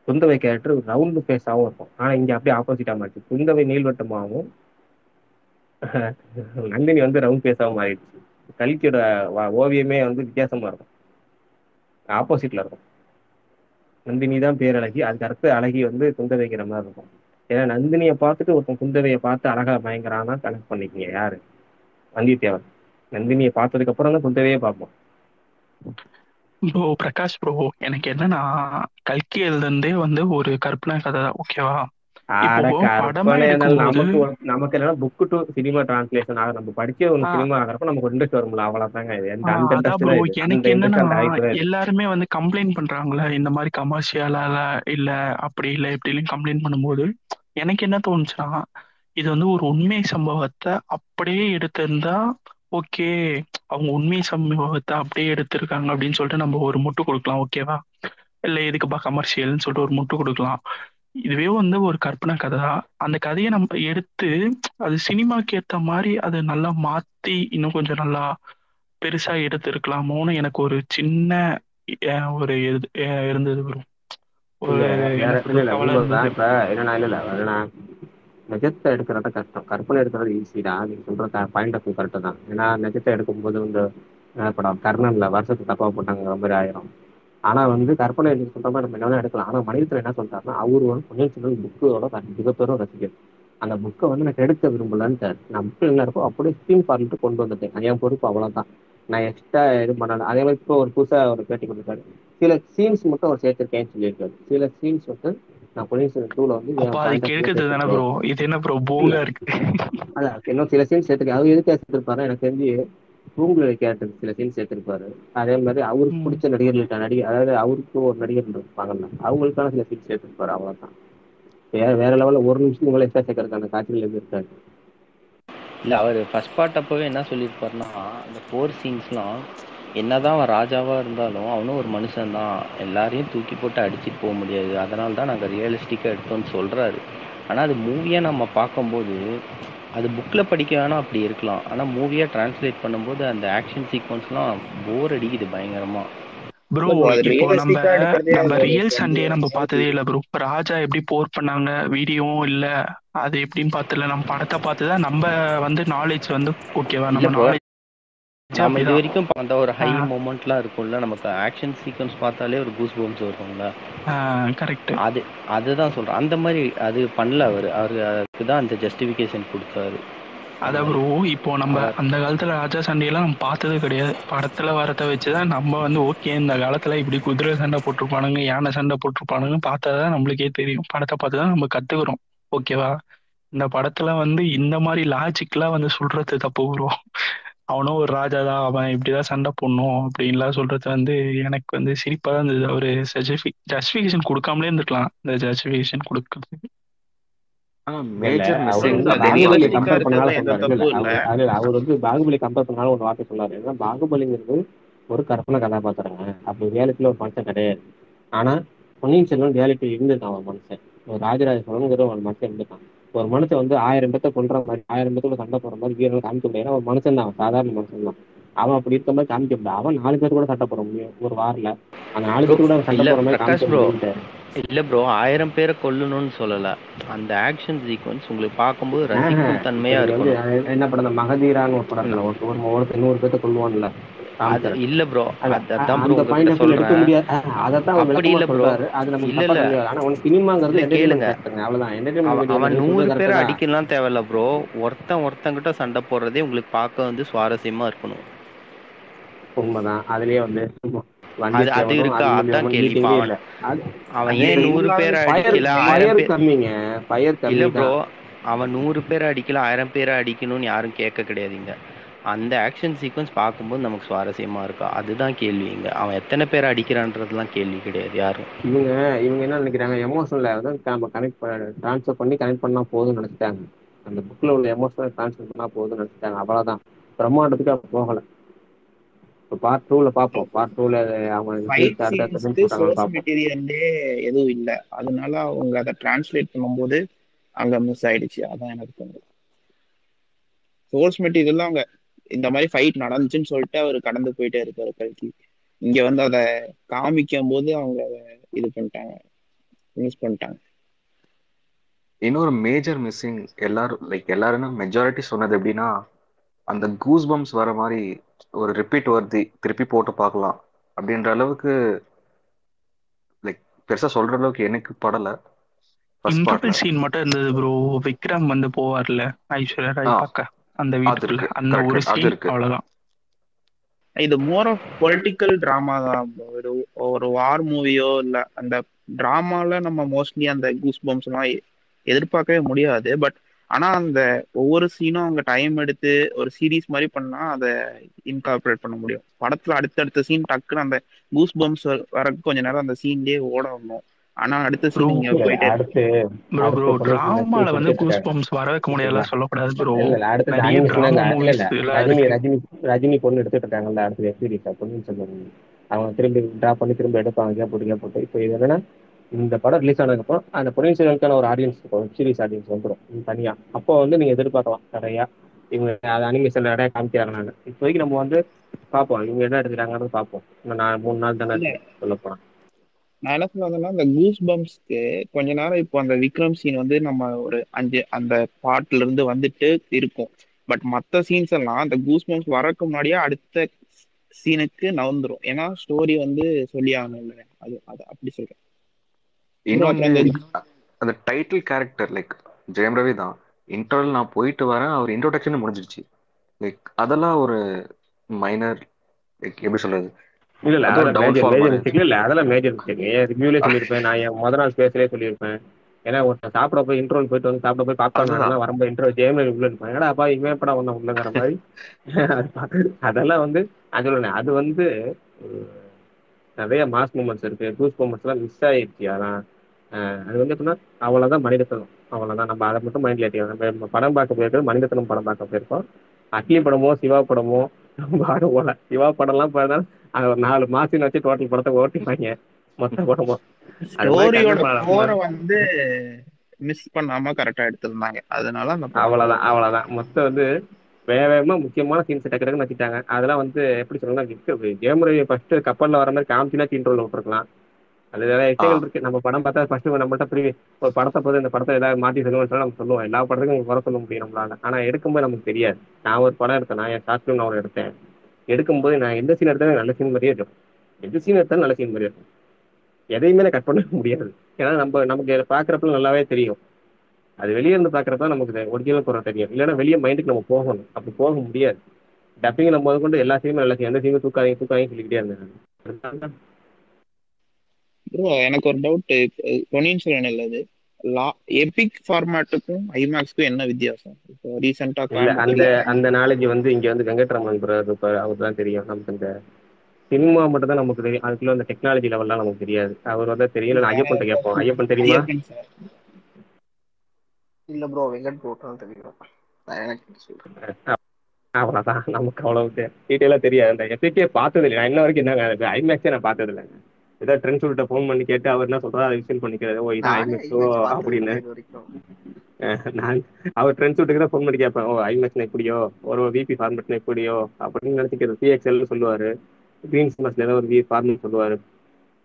குந்தவை கேரக்டர் ரவுண்டு ஃபேஸாகவும் இருக்கும். ஆனா இங்க அப்படியே ஆப்போசிட்டா மாறிச்சு குந்தவை நீள்வட்டமாகவும் நந்தினி வந்து ரவுண்ட் ஃபேஸாகவும் மாறிடுச்சு. கல்கியோட ஓவியமே வந்து வித்தியாசமா இருக்கும். ஆப்போசிட்ல இருக்கும். நந்தினி தான் பேரழகி அதுக்கு அடுத்து அழகி வந்து குந்தவைங்கிற மாதிரி இருக்கும். ஏன்னா நந்தினியை பார்த்துட்டு ஒருத்தன் குந்தவையை பார்த்து அழகா பயங்கரானா கனெக்ட் பண்ணிக்கங்க யாரு? வந்தியத்தேவன். நந்தினியை பார்த்ததுக்கு அப்புறம் தான் குந்தவையே பார்ப்போம். ப்ரோ பிரகாஷ் ப்ரோ எனக்கு என்னன்னா கல்கி எழுதுனதே வந்து ஒரு கற்பனை கதை தான் ஓகேவா நமக்கு என்னன்னா புக்கு டு சினிமா டிரான்ஸ்லேஷன் ஆக நம்ம படிச்ச ஒரு சினிமா ஆகிறப்ப நமக்கு இன்ட்ரெஸ்ட் வரும்ல அவ்வளவுதாங்க எனக்கு என்னன்னா எல்லாருமே வந்து கம்ப்ளைண்ட் பண்றாங்களே இந்த மாதிரி கமர்ஷியலா இல்ல அப்படி இல்ல இப்படின்னு கம்ப்ளைண்ட் பண்ணும்போது எனக்கு என்ன தோணுச்சுன்னா இது வந்து ஒரு உண்மை சம்பவத்தை அப்படியே எடுத்திருந்தா ஓகே அவங்க உண்மை சம்பவத்தை அப்படியே எடுத்திருக்காங்க அப்படின்னு சொல்லிட்டு நம்ம ஒரு முட்டு கொடுக்கலாம் ஓகேவா இல்ல எதுக்குப்பா கமர்ஷியல்னு சொல்லிட்டு ஒரு முட்டு கொடுக்கலாம். இதுவே வந்து ஒரு கற்பனை கதை தான் அந்த கதையை நம்ம எடுத்து அது சினிமாக்கு ஏத்த மாதிரி அதை நல்லா மாத்தி இன்னும் கொஞ்சம் நல்லா பெருசா எடுத்திருக்கலாமோன்னு எனக்கு ஒரு சின்ன அஹ், ஒரு இது அஹ், இருந்தது ப்ரோ ஒரு இல்ல வேற என்ன இல்ல சொல்றது இல்ல கவலை உண்மைதான். இருந்தது. இப்ப என்னன்னா இல்ல இல்ல என்னன்னா நிஜத்தை எடுக்கிறத கஷ்டம். கற்பனை எடுக்கிறது ஈஸி தான். நீங்க சொல்ற பாயிண்ட் ஆஃப் கரெக்ட் தான். ஏன்னா நிஜத்தை எடுக்கும்போது இந்த அஹ், படம் கர்ணன்ல வருஷத்துக்கு தப்பா போட்டாங்க மாதிரி ஆயிரும். ஆனா வந்து கற்பனை சொல்ற மாதிரி நம்ம என்ன எடுக்கலாம். ஆனா மனிதத்துல என்ன சொல்றாருன்னா அவரு வந்து பொன்னியின் செல்வன் புக்கோட மிகப்பெரும் ரசிகர். அந்த புக்கை வந்து நான் கெடுக்க விரும்பலன்ட்டார். நான் புக்கு என்ன இருக்கோ அப்படியே ஸ்க்ரீன் பார்த்துட்டு கொண்டு வந்துட்டேன். அது என் பொறுப்பு அவ்வளவுதான். நான் எக்ஸ்ட்ரா இது பண்ணல. அதே மாதிரி இப்போ ஒரு புதுசா ஒரு பேட்டி கொடுத்தாரு. சில சீன்ஸ் மட்டும் அவர் சேர்த்திருக்கேன்னு சொல்லியிருக்காரு. சில சீன்ஸ் வந்து நான் பொன்னியின் செல்வன் டூல வந்து அது இது என்ன ப்ரோ இல்ல போங்கா இருக்கு? அதான் இன்னும் சில சீன்ஸ் சேர்த்துருக்கேன். அவர் எதுக்கு சேர்த்திருப்பாரு எனக்கு தெரிஞ்சு ரூம்ல கேரக்டர் சில சீன்ஸ் சேர்த்திருப்பாரு. அதே மாதிரி அவருக்கு. பிடிச்ச நடிகர்கள் நடிகர் அதாவது அவருக்கு ஒரு நடிகர் இருப்பாங்கல்ல அவங்களுக்கான சில சீன்ஸ் சேர்த்திருப்பாரு அவ்வளவுதான். வேற வேற லெவல்ல ஒரு நிமிஷம் உங்களை எக்ஸ்ட்ரா சேர்க்கறதுக்கான காட்சிகள் எதுவும் இருக்காது. இல்ல அவர் ஃபர்ஸ்ட் பார்ட் அப்பவே என்ன சொல்லியிருப்பாருன்னா அந்த போர் சீன்ஸ்லாம் என்னதான் அவன் ராஜாவா இருந்தாலும் அவனும் ஒரு மனுஷன் தான் எல்லாரையும் தூக்கி போட்டு அடிச்சிட்டு போக முடியாது. அதனால தான் நாங்கள் ரியலிஸ்டிக்காக எடுத்தோம்னு சொல்றாரு. ஆனா அது மூவியா நம்ம பார்க்கும்போது அது புக்ல படிக்க வேணா அப்படி இருக்கலாம். ஆனா மூவியா டிரான்ஸ்லேட் பண்ணும்போது அந்த ஆக்ஷன் சீக்வன்ஸ்லாம் போர் அடிக்குது பயங்கரமா. ப்ரோ இப்போ நம்ம நம்ம ரியல் சண்டே நம்ம பார்த்ததே இல்ல ப்ரோ ராஜா எப்படி போர் பண்ணாங்க? வீடியோவும் இல்ல. அது எப்படின்னு பார்த்தல நம்ம படத்தை பார்த்து தான் நம்ம வந்து நாலேஜ் வந்து ஓகேவா நம்ம நாலேஜ் நம்ம இது வரைக்கும் அந்த ஒரு ஹை மூமெண்ட்லாம் இருக்கும்ல நமக்கு ஆக்ஷன் சீக்வன்ஸ் பார்த்தாலே ஒரு கூஸ் பம்ப்ஸ் வரும்ல கரெக்ட் அது அதுதான் சொல்றேன். அந்த மாதிரி அது பண்ணல அவர். அவர் அதுக்கு தான் அந்த ஜஸ்டிஃபிகேஷன் கொடுத்தாரு. அதான் ப்ரோ இப்போ நம்ம அந்த காலத்துல ராஜா சண்டையெல்லாம் நம்ம பார்த்தது கிடையாது. படத்துல வரத வச்சுதான் நம்ம வந்து ஓகே இந்த காலத்துல இப்படி குதிரை சண்டை போட்டிருப்பானுங்க யானை சண்டை போட்டிருப்பானுங்க பார்த்தாதான் நம்மளுக்கே தெரியும். படத்தை பார்த்து தான் நம்ம கத்துக்கிறோம். ஓகேவா இந்த படத்துல வந்து இந்த மாதிரி லாஜிக்லாம் வந்து சொல்றது தப்பு ப்ரோ அவனும் ஒரு ராஜா தான் அவன் இப்படிதான் சண்டை போடணும் அப்படின்லாம் சொல்றது வந்து எனக்கு வந்து சிரிப்பா தான் இருந்தது. ஒரு ஜஸ்டிஃபிகேஷன் கொடுக்காமலே இருந்திருக்கலாம். இந்த ஜஸ்டிஃபிகேஷன் கொடுக்கறதுக்கு. ஆனா இல்ல மேஜர் அவர் வந்து பாகுபலி கம்பேர் அவர் அவர் பண்ணாலும் ஒரு வார்த்தை சொன்னாரு ஏன்னா பாகுபலிங்கிறது ஒரு கற்பனை கதாபாத்திரங்க. அப்படி ரியாலிட்டியில ஒரு மனுஷன் கிடையாது. ஆனா பொன்னியின் செல்வன் ரியாலிட்டி இருந்திருக்கான் ஒரு மனுஷன். ஒரு ராஜராஜ சோழனுங்கிற ஒரு மனுஷன் இருந்திருக்கான். ஒரு மனுஷன் வந்து ஆயிரம் பேத்த கொல்ற மாதிரி ஆயிரம் பேத்தோட சண்டை போடுற மாதிரி வீரர்கள் காமிக்க முடியாது ஒரு மனுஷன் தான் அவன் சாதாரண மனுஷன் தான். அவன் அப்படி இருக்க மாதிரி காமிக்க முடியாது அவன் நாலு பேர் கூட சண்டை போட முடியும் ஒரு வாரில். அந்த நாலு ப்ரோ கூட அவன் சண்டை போடுற மாதிரி காமிக்க ப்ரோ முடியும்ட்டாரு இல்ல ப்ரோ ஆயிரம் பேரை கொல்லணும்னு சொல்லல. அந்த ஆக்ஷன் சீக்வன்ஸ் உங்களுக்கு பார்க்கும்போது ரசிக்கும் தன்மையா அஹ் என்ன படம்? மகதீரான்னு ஒரு படம் ஒரு ஒரு இன்னொரு பேர்த்த கொல்லுவான்ல. அது இல்ல ப்ரோ அதான். ப்ரோ பாயிண்ட் முடியாது. அப்படி இல்ல ப்ரோ அது இல்ல இல்ல. ஆனா சினிமாங்கிறது கேளுங்க. அவ்வளவுதான். அவன் நூறு பேரை அடிக்கலாம் தேவையில்ல ப்ரோ ஒருத்தன் ஒருத்தங்கிட்ட சண்டை போடுறதே உங்களுக்கு பார்க்க வந்து சுவாரஸ்யமா இருக்கணும். உண்மைதான். அதுலயே வந்து அது இருக்கா? அதான் கேள்வி அவன் ஏன் நூறு பேரை அடிக்கல? ஆயிரம் பேர் இல்ல ப்ரோ அவன் நூறு பேரை அடிக்கல ஆயிரம் பேரை அடிக்கணும்னு யாரும் கேட்க கிடையாதுங்க அந்த ஆக்ஷன் சீக்வன்ஸ் பார்க்கும்போது நமக்கு சுவாரஸ்யமா இருக்கா? அதுதான் கேள்விங்க அவன் எத்தனை பேரை அடிக்கிறான்றதுலாம் கேள்வி கிடையாது யாரும். இவங்க இவங்க என்ன நினைக்கிறாங்க? எமோஷனல வந்து நம்ம கனெக்ட் ட்ரான்ஸ்ஃபர் பண்ணி கனெக்ட் பண்ணா போதும்னு நினைச்சிட்டாங்க. அந்த புக்ல உள்ள எமோஷனல் ட்ரான்ஸ்ஃபர் பண்ணா போதும்னு நினைச்சிட்டாங்க. அவ்வளவுதான். பிரம்மாண்டத்துக்கு அவங்க போகல. இப்போ பார்ட் டூல பார்ப்போம். பார்ட் டூல அவங்க மெட்டீரியல்லே எதுவும் இல்ல. அதனால அவங்க அதை டிரான்ஸ்லேட் பண்ணும்போது அங்க மிஸ் ஆயிடுச்சு. அதான் எனக்கு தோணுது. சோர்ஸ் மெட்டீரியல் அவங்க இந்த மாதிரி ஃபைட் நடந்துச்சுன்னு சொல்லிட்டு அவர் கடந்து போயிட்டே இருப்பாரு கல்கி இங்க வந்து அதை காமிக்கும் போது அவங்க அதை இது பண்ணிட்டாங்க. மிஸ் பண்ணிட்டாங்க. இன்னொரு மேஜர் மிஸ்ஸிங் எல்லாரும் லைக் எல்லாரும் மெஜாரிட்டி சொன்னது எப்படின்னா அந்த கூஸ் பம்ப்ஸ் வர மாதிரி ஒரு ரிப்பீட் வருது திருப்பி போட்டு பார்க்கலாம். அப்படின்ற அளவுக்கு லைக் பெருசா சொல்ற அளவுக்கு எனக்கு படல. இன்டர்வல் சீன் மட்டும் இருந்தது ப்ரோ விக்ரம் வந்து போவார்ல ஐஸ்வர்யா ராய் பார்க்க. அந்த வீட்டுக்குள்ள. அந்த ஒரு சீன் அவ்வளவுதான். இது மோர் ஆஃப் பொலிட்டிக்கல் ட்ராமா தான். ஒரு ஒரு வார் மூவியோ இல்ல அந்த டிராமால நம்ம மோஸ்ட்லி அந்த கூஸ் பம்ப்ஸ் எல்லாம் எதிர்பார்க்கவே முடியாது. பட் ஆனா அந்த ஒவ்வொரு சீனும் அவங்க டைம் எடுத்து ஒரு சீரீஸ் மாதிரி பண்ணா அதை இன்கார்பரேட் பண்ண முடியும். படத்துல அடுத்தடுத்த சீன் டக்குன்னு அந்த கூஸ் பம்ப்ஸ் வரக்கு கொஞ்ச நேரம் அந்த சீன்லயே ஓடணும். ஆனா அடுத்த போயிட்டே அடுத்து ப்ரோ ப்ரோ அடுத்த டிராமால வந்து கூஸ் பம்ப்ஸ் வர வைக்க முடியாதுலாம் சொல்லக்கூடாது ப்ரோ நிறைய டிராமா மூவிஸ் எல்லாம் ரஜினி ரஜினி ரஜினி பொண்ணு எடுத்துட்டு இருக்காங்கல்ல அடுத்து வெப் சீரிஸ் பொன்னியின் செல்வன் அவங்க திரும்பி ட்ரா பண்ணி திரும்ப எடுப்பாங்க கேப் போட்டு கேப் போட்டு. இப்போ இது என்னன்னா இந்த படம் ரிலீஸ் ஆனதுக்கப்புறம் அந்த பொன்னியின் செல்வனுக்கான ஒரு ஆடியன்ஸ் இருக்கும் வெப் சீரிஸ் ஆடியன்ஸ் வந்துடும் தனியா. அப்போ வந்து நீங்க எதிர்பார்க்கலாம் நிறையா. இவங்க அது அனிமேஷன் நிறைய காமிக்கிறாங்க இப்போதைக்கு நம்ம வந்து பார்ப்போம். இவங்க என்ன எடுத்துக்கிறாங்கன்னு பார்ப்போம். இன்னும் நான் மூணு நாள் தானே சொல்ல போனா நான் என்ன சொல்றேன்னா அந்த கூஸ் பம்ப்ஸ்க்கு கொஞ்ச நேரம் இப்போ அந்த விக்ரம் சீன் வந்து நம்ம ஒரு அஞ்சு அந்த பாட்டுல இருந்து வந்துட்டு இருக்கும். பட் மத்த சீன்ஸ் எல்லாம் அந்த கூஸ் பம்ப்ஸ் வரக்கு முன்னாடியே அடுத்த சீனுக்கு நவுந்துரும் ஏன்னா ஸ்டோரி வந்து சொல்லி ஆகணும் அது அது அப்படி சொல்றேன். அந்த title character like Jayam Ravi தான். இன்டர்வல் நான் போயிட்டு வரேன் அவர் இன்ட்ரோடக்ஷன் முடிஞ்சிருச்சு. லைக் அதெல்லாம் ஒரு மைனர் லைக் எப்படி சொல்றது? இல்ல இல்ல அதெல்லாம் மேஜர் மிஸ்டேக் இல்ல அதெல்லாம் மேஜர் மிஸ்டேக் ஏன் ரிவ்யூலே சொல்லியிருப்பேன் நான் என் முத நாள் ஸ்பேஸ்லேயே சொல்லியிருப்பேன். ஏன்னா ஒருத்தன் சாப்பிட போய் இன்ட்ரோல் போயிட்டு வந்து சாப்பிட போய் பாப்கார்ன் வரும்போது இன்ட்ரோ ஜேம்ல உள்ள இருப்பான். ஏடா அப்பா இவன் எப்படா வந்தான் உள்ளங்கிற மாதிரி? அதெல்லாம் வந்து அது அது வந்து நிறைய மாஸ் மூமெண்ட்ஸ் இருக்கு. டூஸ் மூமெண்ட்ஸ் எல்லாம் மிஸ் ஆயிடுச்சு அதான் அது வந்து எப்படின்னா அவ்வளவுதான் மனிதத்தனம். அவ்வளவுதான். நம்ம அதை மட்டும் மைண்ட்ல நம்ம படம் பார்க்க போயிருக்கோம் மனிதத்தனம் படம் பார்க்க போயிருக்கோம். அட்லி படமோ சிவா படமோ பாடு போல சிவா படம்லாம் பார்த்தா அது ஒரு நாலு மாசம் வச்சு டோட்டல் படத்தை ஓட்டிப்பாங்க. மொத்த படமும். ஸ்டோரியோட வந்து மிஸ் பண்ணாம கரெக்டா எடுத்திருந்தாங்க. அதனால அந்த அவ்வளவுதான் அவ்வளவுதான். மொத்தம் வந்து வேக வேகமா முக்கியமான சீன்ஸ் டக்கு டக்குன்னு வச்சுட்டாங்க அதெல்லாம் வந்து எப்படி சொல்லணும்னா கேம் ஃபர்ஸ்ட் கப்பல்ல வர மாதிரி காமிச்சுனா தீன்றோல் விட்டுருக்கலாம். அது நிறைய விஷயங்கள் இருக்கு. நம்ம படம் பார்த்தா ஃபர்ஸ்ட் நம்மள்ட்ட ப்ரீ ஒரு படத்தை பார்த்து இந்த படத்தை ஏதாவது மாற்றி சொல்லுவோம் நம்ம சொல்லுவோம். எல்லா படத்துக்கும் குறை சொல்ல முடியும் நம்மளால. ஆனா எடுக்கும்போது நமக்கு தெரியாது. நான் ஒரு படம் எடுத்தேன். நான் என் ஷார்ட் ஃபிலிம் நான் ஒரு எடுத்தேன். எடுக்கும்போது நான் எந்த சீன் எடுத்தாலும் நல்ல சீன் மாதிரியே இருக்கும். எந்த சீன் எடுத்தாலும் நல்ல சீன் மாதிரியே இருக்கும். எதையுமே கட் பண்ண முடியாது. ஏன்னா நம்ம நமக்கு பாக்குறப்ப நல்லாவே தெரியும். அது வெளியே இருந்து பாக்குறப்ப நமக்கு ஒரிஜினல் குறை தெரியும். இல்லைன்னா வெளியே மைண்டுக்கு நம்ம போகணும். அப்படி போக முடியாது. டப்பிங் நம்ம கொண்டு எல்லா சீனும் நல்ல எந்த சீனும் தூக்காதீங்க தூக்காதீங்க சொல்லிக்கிட்டே இருந்தேன். ப்ரோ எனக்கு ஒரு டவுட் பொன்னியின் செல்வன் இல்லது லா எபிக் ஃபார்மேட்டுக்கும் ஐமேக்ஸ்க்கும் என்ன வித்தியாசம்? இப்போ ரீசெண்டா இல்ல அந்த அந்த நாலேஜ் வந்து இங்க வந்து வெங்கட்ராமன் பிரதர் இருப்பாரு அவர் தான் தெரியும். நமக்கு இந்த சினிமா மட்டும் தான் நமக்கு தெரியும். அதுக்குள்ள அந்த டெக்னாலஜி லெவல்லாம் நமக்கு தெரியாது. அவர் வந்து தெரியும். நான் ஐயப்பன் கேட்போம். ஐயப்பன் தெரியுமா? இல்ல ப்ரோ வெங்கட் ப்ரோ தான் தெரியும் அவ்வளவுதான். நமக்கு அவ்வளவு டீட்டெயிலா தெரியாது. அந்த எஃபிகே பார்த்தது இல்லை நான் இன்ன வரைக்கும் என்னங்க ஐமேக்ஸே நான் பார்த்தது இல்லைங்க ஏதோ ட்ரெண்ட் சொல்லிட்ட ஃபோன் பண்ணி கேட்டு அவர் என்ன சொல்றாரு அதை விஷயம் பண்ணிக்கிறது ஓ நானே ஐமேக்ஸோ அப்படின்னு. இது நான் அவர் ட்ரெண்ட் சூட்டுக்கு தான் ஃபோன் பண்ணி கேட்பேன். ஓ ஐமேக்ஸ் எப்படியோ? ஒரு விபி ஃபார்மெட் எப்படியோ? அப்படின்னு நினைச்சுக்கிறது. பிஎக்ஸ்எல் சொல்லுவாரு. கிரீன் சிமஸ்ல ஏதோ ஒரு வி ஃபார்மெட் சொல்லுவாரு.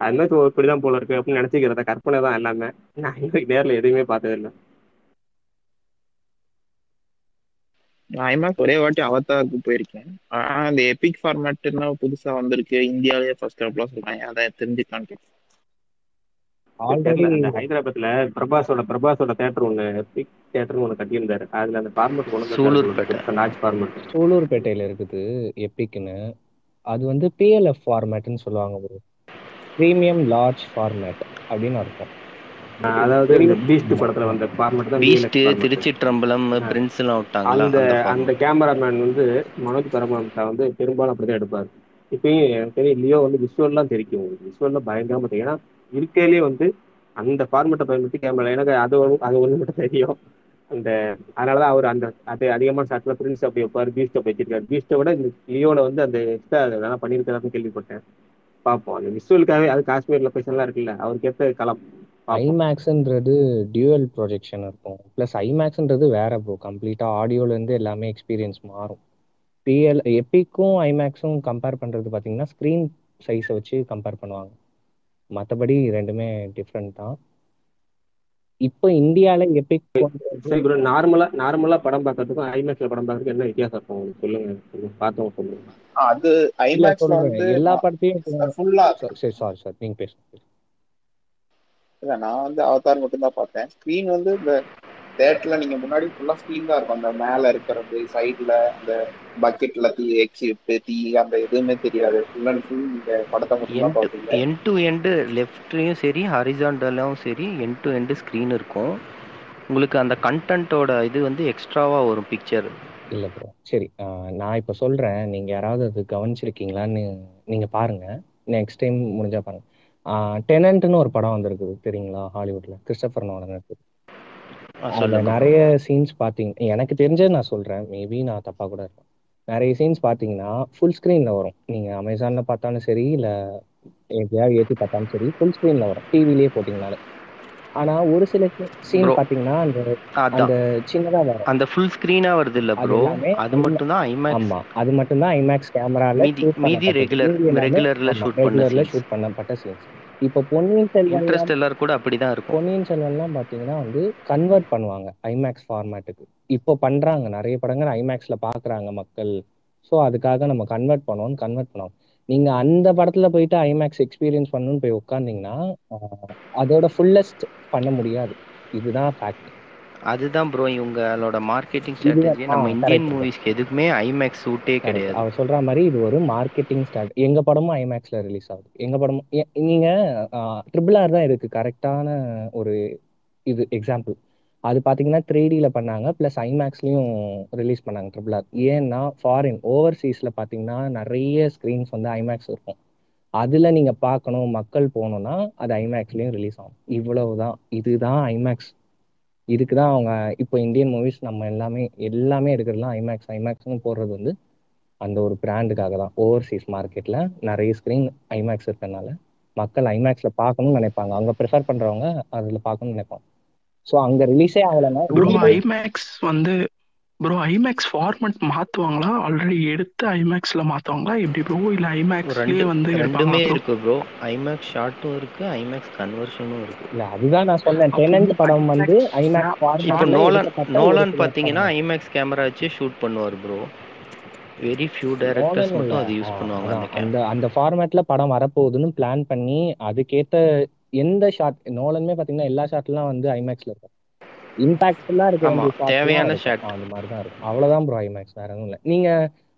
அது மாதிரி இப்படிதான் போல இருக்கு அப்படின்னு நினைச்சுக்கிறத கற்பனை தான் எல்லாமே. நான் இன்னைக்கு நேர்ல எதுவுமே பார்த்தது இல்லை நான் ஐமேக்ஸ் ஒரே வாட்டி அவதாருக்கு போயிருக்கேன். ஆனா அந்த எபிக் ஃபார்மேட்னா புதுசா வந்திருக்கு இந்தியாவிலேயே ஃபர்ஸ்ட் அப்பலாம் சொல்றாங்க அதை தெரிஞ்சுக்கான்னு ஆல்ரெடி ஹைதராபாத்ல பிரபாஸோட பிரபாஸோட தேட்டர் ஒண்ணு பிக் தேட்டர்னு ஒண்ணு கட்டியிருந்தாரு. அதுல அந்த ஃபார்மெட் கொண்டு சூலூர்பேட்டை லார்ஜ் ஃபார்மெட் சூலூர்பேட்டையில இருக்குது எப்பிக்னு அது வந்து பிஎல்எஃப் ஃபார்மேட்னு சொல்லுவாங்க ப்ரோ ப்ரீமியம் லார்ஜ் ஃபார்மேட் அப்படின்னு அர்த்தம். அதாவது இந்த பீஸ்ட் படத்துல வந்த ஃபார்மெட் தான் பீஸ்ட் திருச்சிற்றம்பலம் பிரின்ஸ் எல்லாம் விட்டாங்களா அந்த அந்த கேமராமேன் வந்து மனோஜ் பரமஹம்சா வந்து பெரும்பாலும் அப்படிதான் எடுப்பாரு. இப்பயும் எனக்கு தெரியும் லியோ வந்து விஷுவல்லாம் தெரிக்கும் விஷுவல்லாம் பயங்கரமா தெரியும். ஏன்னா இருக்கையிலேயே வந்து அந்த ஃபார்மெட்டை பயன்படுத்தி கேமரா எனக்கு அது அது ஒண்ணு மட்டும் தெரியும். அந்த அதனாலதான் அவர் அந்த அது அதிகமான ஷாட்ல பிரின்ஸ் அப்படி வைப்பாரு பீஸ்ட் அப்படி வச்சிருக்காரு. பீஸ்ட்டை விட இந்த லியோல வந்து அந்த எக்ஸ்ட்ரா அதெல்லாம் பண்ணியிருக்காருன்னு கேள்விப்பட்டேன். பார்ப்போம் அந்த விஷுவலுக்காகவே அது காஷ்மீர் லொகேஷன்லாம் இருக்குல்ல அவருக்கு ஏற்ற களம். ஐமேக்ஸ்ன்றது டியூவல் ப்ரொஜெக்ஷன் இருக்கும். ப்ளஸ் ஐமேக்ஸ்ன்றது வேற ப்ரோ கம்ப்ளீட்டாக ஆடியோலேருந்து எல்லாமே எக்ஸ்பீரியன்ஸ் மாறும். பிஎல் எப்பிக்கும் ஐமேக்ஸும் கம்பேர் பண்ணுறது பார்த்தீங்கன்னா ஸ்க்ரீன் சைஸை வச்சு கம்பேர் பண்ணுவாங்க. மற்றபடி ரெண்டுமே டிஃப்ரெண்ட் தான். இப்போ இந்தியால எபிக் சரி ப்ரோ நார்மலா நார்மலா படம் பார்க்கறதுக்கும் ஐமேக்ஸ்ல படம் பார்க்கறதுக்கும் என்ன வித்தியாசம் இருக்கும் உங்களுக்கு? சொல்லுங்க. பார்த்தவங்க சொல்லுங்க. அது வந்து எல்லா படத்தையும் ஃபுல்லா சரி சரி சாரி சார் நீங்க பேசுங்க. இல்ல நான் வந்து அவதார் மட்டும் தான் பார்த்தேன். ஸ்க்ரீன் வந்து இந்த தேட்டர்ல நீங்க முன்னாடி ஃபுல்லா ஸ்க்ரீன் தான் இருக்கும். அந்த மேல இருக்கிறது சைடுல அந்த பக்கெட்ல தீ எக்ஸிட் தீ அந்த எதுவுமே தெரியாது. ஃபுல் அண்ட் ஃபுல் நீங்க படத்தை மட்டும் தான் எண்ட் டு எண்டு லெஃப்ட்லேயும் சரி ஹரிசாண்டலும் சரி எண்ட் டு எண்டு ஸ்க்ரீன் இருக்கும். உங்களுக்கு அந்த கண்டென்ட்டோட இது வந்து எக்ஸ்ட்ராவாக வரும் பிக்சர் இல்ல ப்ரோ சரி நான் இப்போ சொல்றேன். நீங்க யாராவது அது கவனிச்சிருக்கீங்களான்னு நீங்க பாருங்க. நெக்ஸ்ட் டைம் முடிஞ்சா பாருங்க. டெனன்ட்னு ஒரு படம் வந்திருக்குது தெரியுங்களா ஹாலிவுட்ல? கிறிஸ்டபர் நோலன் இருக்கு. அதுல சொல்லுங்க. நிறைய சீன்ஸ் பாத்தீங்க எனக்கு தெரிஞ்சது நான் சொல்றேன். மேபி நான் தப்பா கூட இருப்பேன் நிறைய சீன்ஸ் பாத்தீங்கன்னா ஃபுல் ஸ்க்ரீன்ல வரும். நீங்க அமேசான்ல பார்த்தாலும் சரி இல்ல எங்கேயாவது ஏற்றி பார்த்தாலும் சரி ஃபுல் ஸ்க்ரீன்ல வரும். டிவிலேயே போட்டிங்கனாலே. ஆனா ஒரு சில சீன் பாத்தீங்கன்னா அந்த அந்த சின்னதா வரும். அந்த ஃபுல் ஸ்க்ரீனாக வருது இல்லை ப்ரோ அது மட்டும் தான் ஐமேக்ஸ் ஆமா. அது மட்டும்தான் ஐமேக்ஸ் கேமரால மீதி ரெகுலர் ரெகுலரில் ஷூட் ரெகுலர்ல ஷூட் பண்ணப்பட்ட சீன்ஸ் இப்போ பொன்னியின் செல்வன்லாம் இன்ட்ரெஸ்ட் எல்லாரும் கூட அப்படி தான் இருக்கும். பொன்னியின் செல்வன்லாம் பாத்தீங்கன்னா வந்து கன்வெர்ட் பண்ணுவாங்க ஐமேக்ஸ் ஃபார்மேட்டுக்கு இப்போ பண்றாங்க. நிறைய படங்கள் ஐமேக்ஸ்ல பாக்குறாங்க மக்கள். ஸோ அதுக்காக நம்ம கன்வெர்ட் பண்ணுவோம் கன்வெர்ட் பண்ணுவோம் நீங்க அந்த படத்துல போயிட்டு ஐமேக்ஸ் எக்ஸ்பீரியன்ஸ் பண்ணணும்னு போய் உட்காந்தீங்கன்னா அதோட ஃபுல்லஸ்ட் பண்ண முடியாது. இதுதான் ஃபேக்ட் அதுதான் ப்ரோ இவங்களோட மார்க்கெட்டிங் ஸ்ட்ராட்டஜி நம்ம இந்தியன் மூவிஸ்க்கு எதுக்குமே ஐமேக்ஸ் சூட்டே கிடையாது. அவர் சொல்ற மாதிரி இது ஒரு மார்க்கெட்டிங் ஸ்டார்ட் எங்க படமும் ஐமேக்ஸ்ல ரிலீஸ் ஆகுது. எங்க படமும் நீங்க ட்ரிபிள் ஆர் தான் இதுக்கு கரெக்டான ஒரு இது எக்ஸாம்பிள் அது பார்த்தீங்கன்னா த்ரீ பண்ணாங்க. ப்ளஸ் ஐமேக்ஸ்லயும் ரிலீஸ் பண்ணாங்க ட்ரிபிள் ஆர் ஏன்னா ஃபாரின் ஓவர்சீஸில் பார்த்தீங்கன்னா நிறைய ஸ்க்ரீன்ஸ் வந்து ஐமேக்ஸ் இருக்கும். அதில் நீங்கள் பார்க்கணும் மக்கள் போகணுன்னா அது ஐமேக்ஸ்லயும் ரிலீஸ் ஆகும். இவ்வளவு தான் இதுதான் ஐமேக்ஸ் இதுக்கு தான் அவங்க இப்போ இந்தியன் மூவிஸ் நம்ம எல்லாமே எல்லாமே எடுக்கிறதுலாம் ஐமேக்ஸ் ஐமேக்ஸ்னு போடுறது வந்து அந்த ஒரு பிராண்டுக்காக தான். ஓவர்சீஸ் மார்க்கெட்டில் நிறைய ஸ்க்ரீன் ஐமேக்ஸ் இருக்கிறதுனால மக்கள் ஐமேக்ஸில் பார்க்கணும்னு நினைப்பாங்க. அவங்க ப்ரிஃபர் பண்ணுறவங்க அதில் பார்க்கணும்னு நினைப்பாங்க. ஸோ அங்க ரிலீஸே ஆகலைன்னா ப்ரோ ஐமேக்ஸ் வந்து ப்ரோ ஐமேக்ஸ் ஃபார்மட் மாத்துவாங்களா? ஆல்ரெடி எடுத்து ஐமேக்ஸ்ல மாத்துவாங்களா? எப்படி ப்ரோ இல்ல ஐமேக்ஸ்லயே வந்து ரெண்டுமே இருக்கு ப்ரோ ஐமேக்ஸ் ஷார்ட்டும் இருக்கு ஐமேக்ஸ் கன்வர்ஷனும் இருக்கு. இல்ல அதுதான் நான் சொன்னேன். டெனன்ட் படம் வந்து ஐமேக்ஸ் ஃபார்மேட்ல நோலான் நோலான் படங்கள் ஐமேக்ஸ் கேமரா வச்சு ஷூட் பண்ணுவார் ப்ரோ வெரி ஃபியூ டைரக்டர்ஸ் மட்டும் அது யூஸ் பண்ணுவாங்க அந்த அந்த ஃபார்மேட்ல படம் வரப்போகுதுன்னு பிளான் பண்ணி அதுக்கேத்த எந்த ஷாட் நோலனுமே பாத்தீங்கன்னா எல்லா ஷாட்லாம் வந்து ஐமேக்ஸ்ல இருக்கும். இம்பாக்ட்ஃபுல்லா இருக்க தேவையான ஷாட் அந்த மாதிரி தான் இருக்கும். அவ்வளவுதான் ப்ரோ ஐமேக்ஸ் வேற எதுவும் இல்லை. நீங்க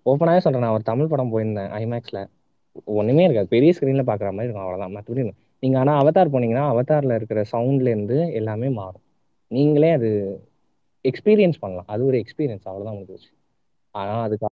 ஓப்பனாவே சொல்றேன் நான் ஒரு தமிழ் படம் போயிருந்தேன் ஐமேக்ஸ்ல ஒண்ணுமே இருக்காது. பெரிய ஸ்கிரீன்ல பாக்குற மாதிரி இருக்கும். அவ்வளவுதான். மற்றபடி நீங்க ஆனா அவதார் போனீங்கன்னா அவதார்ல இருக்கிற சவுண்ட்ல இருந்து எல்லாமே மாறும். நீங்களே அது எக்ஸ்பீரியன்ஸ் பண்ணலாம். அது ஒரு எக்ஸ்பீரியன்ஸ் அவ்வளவுதான் முடிஞ்சிச்சு ஆனா அதுக்கு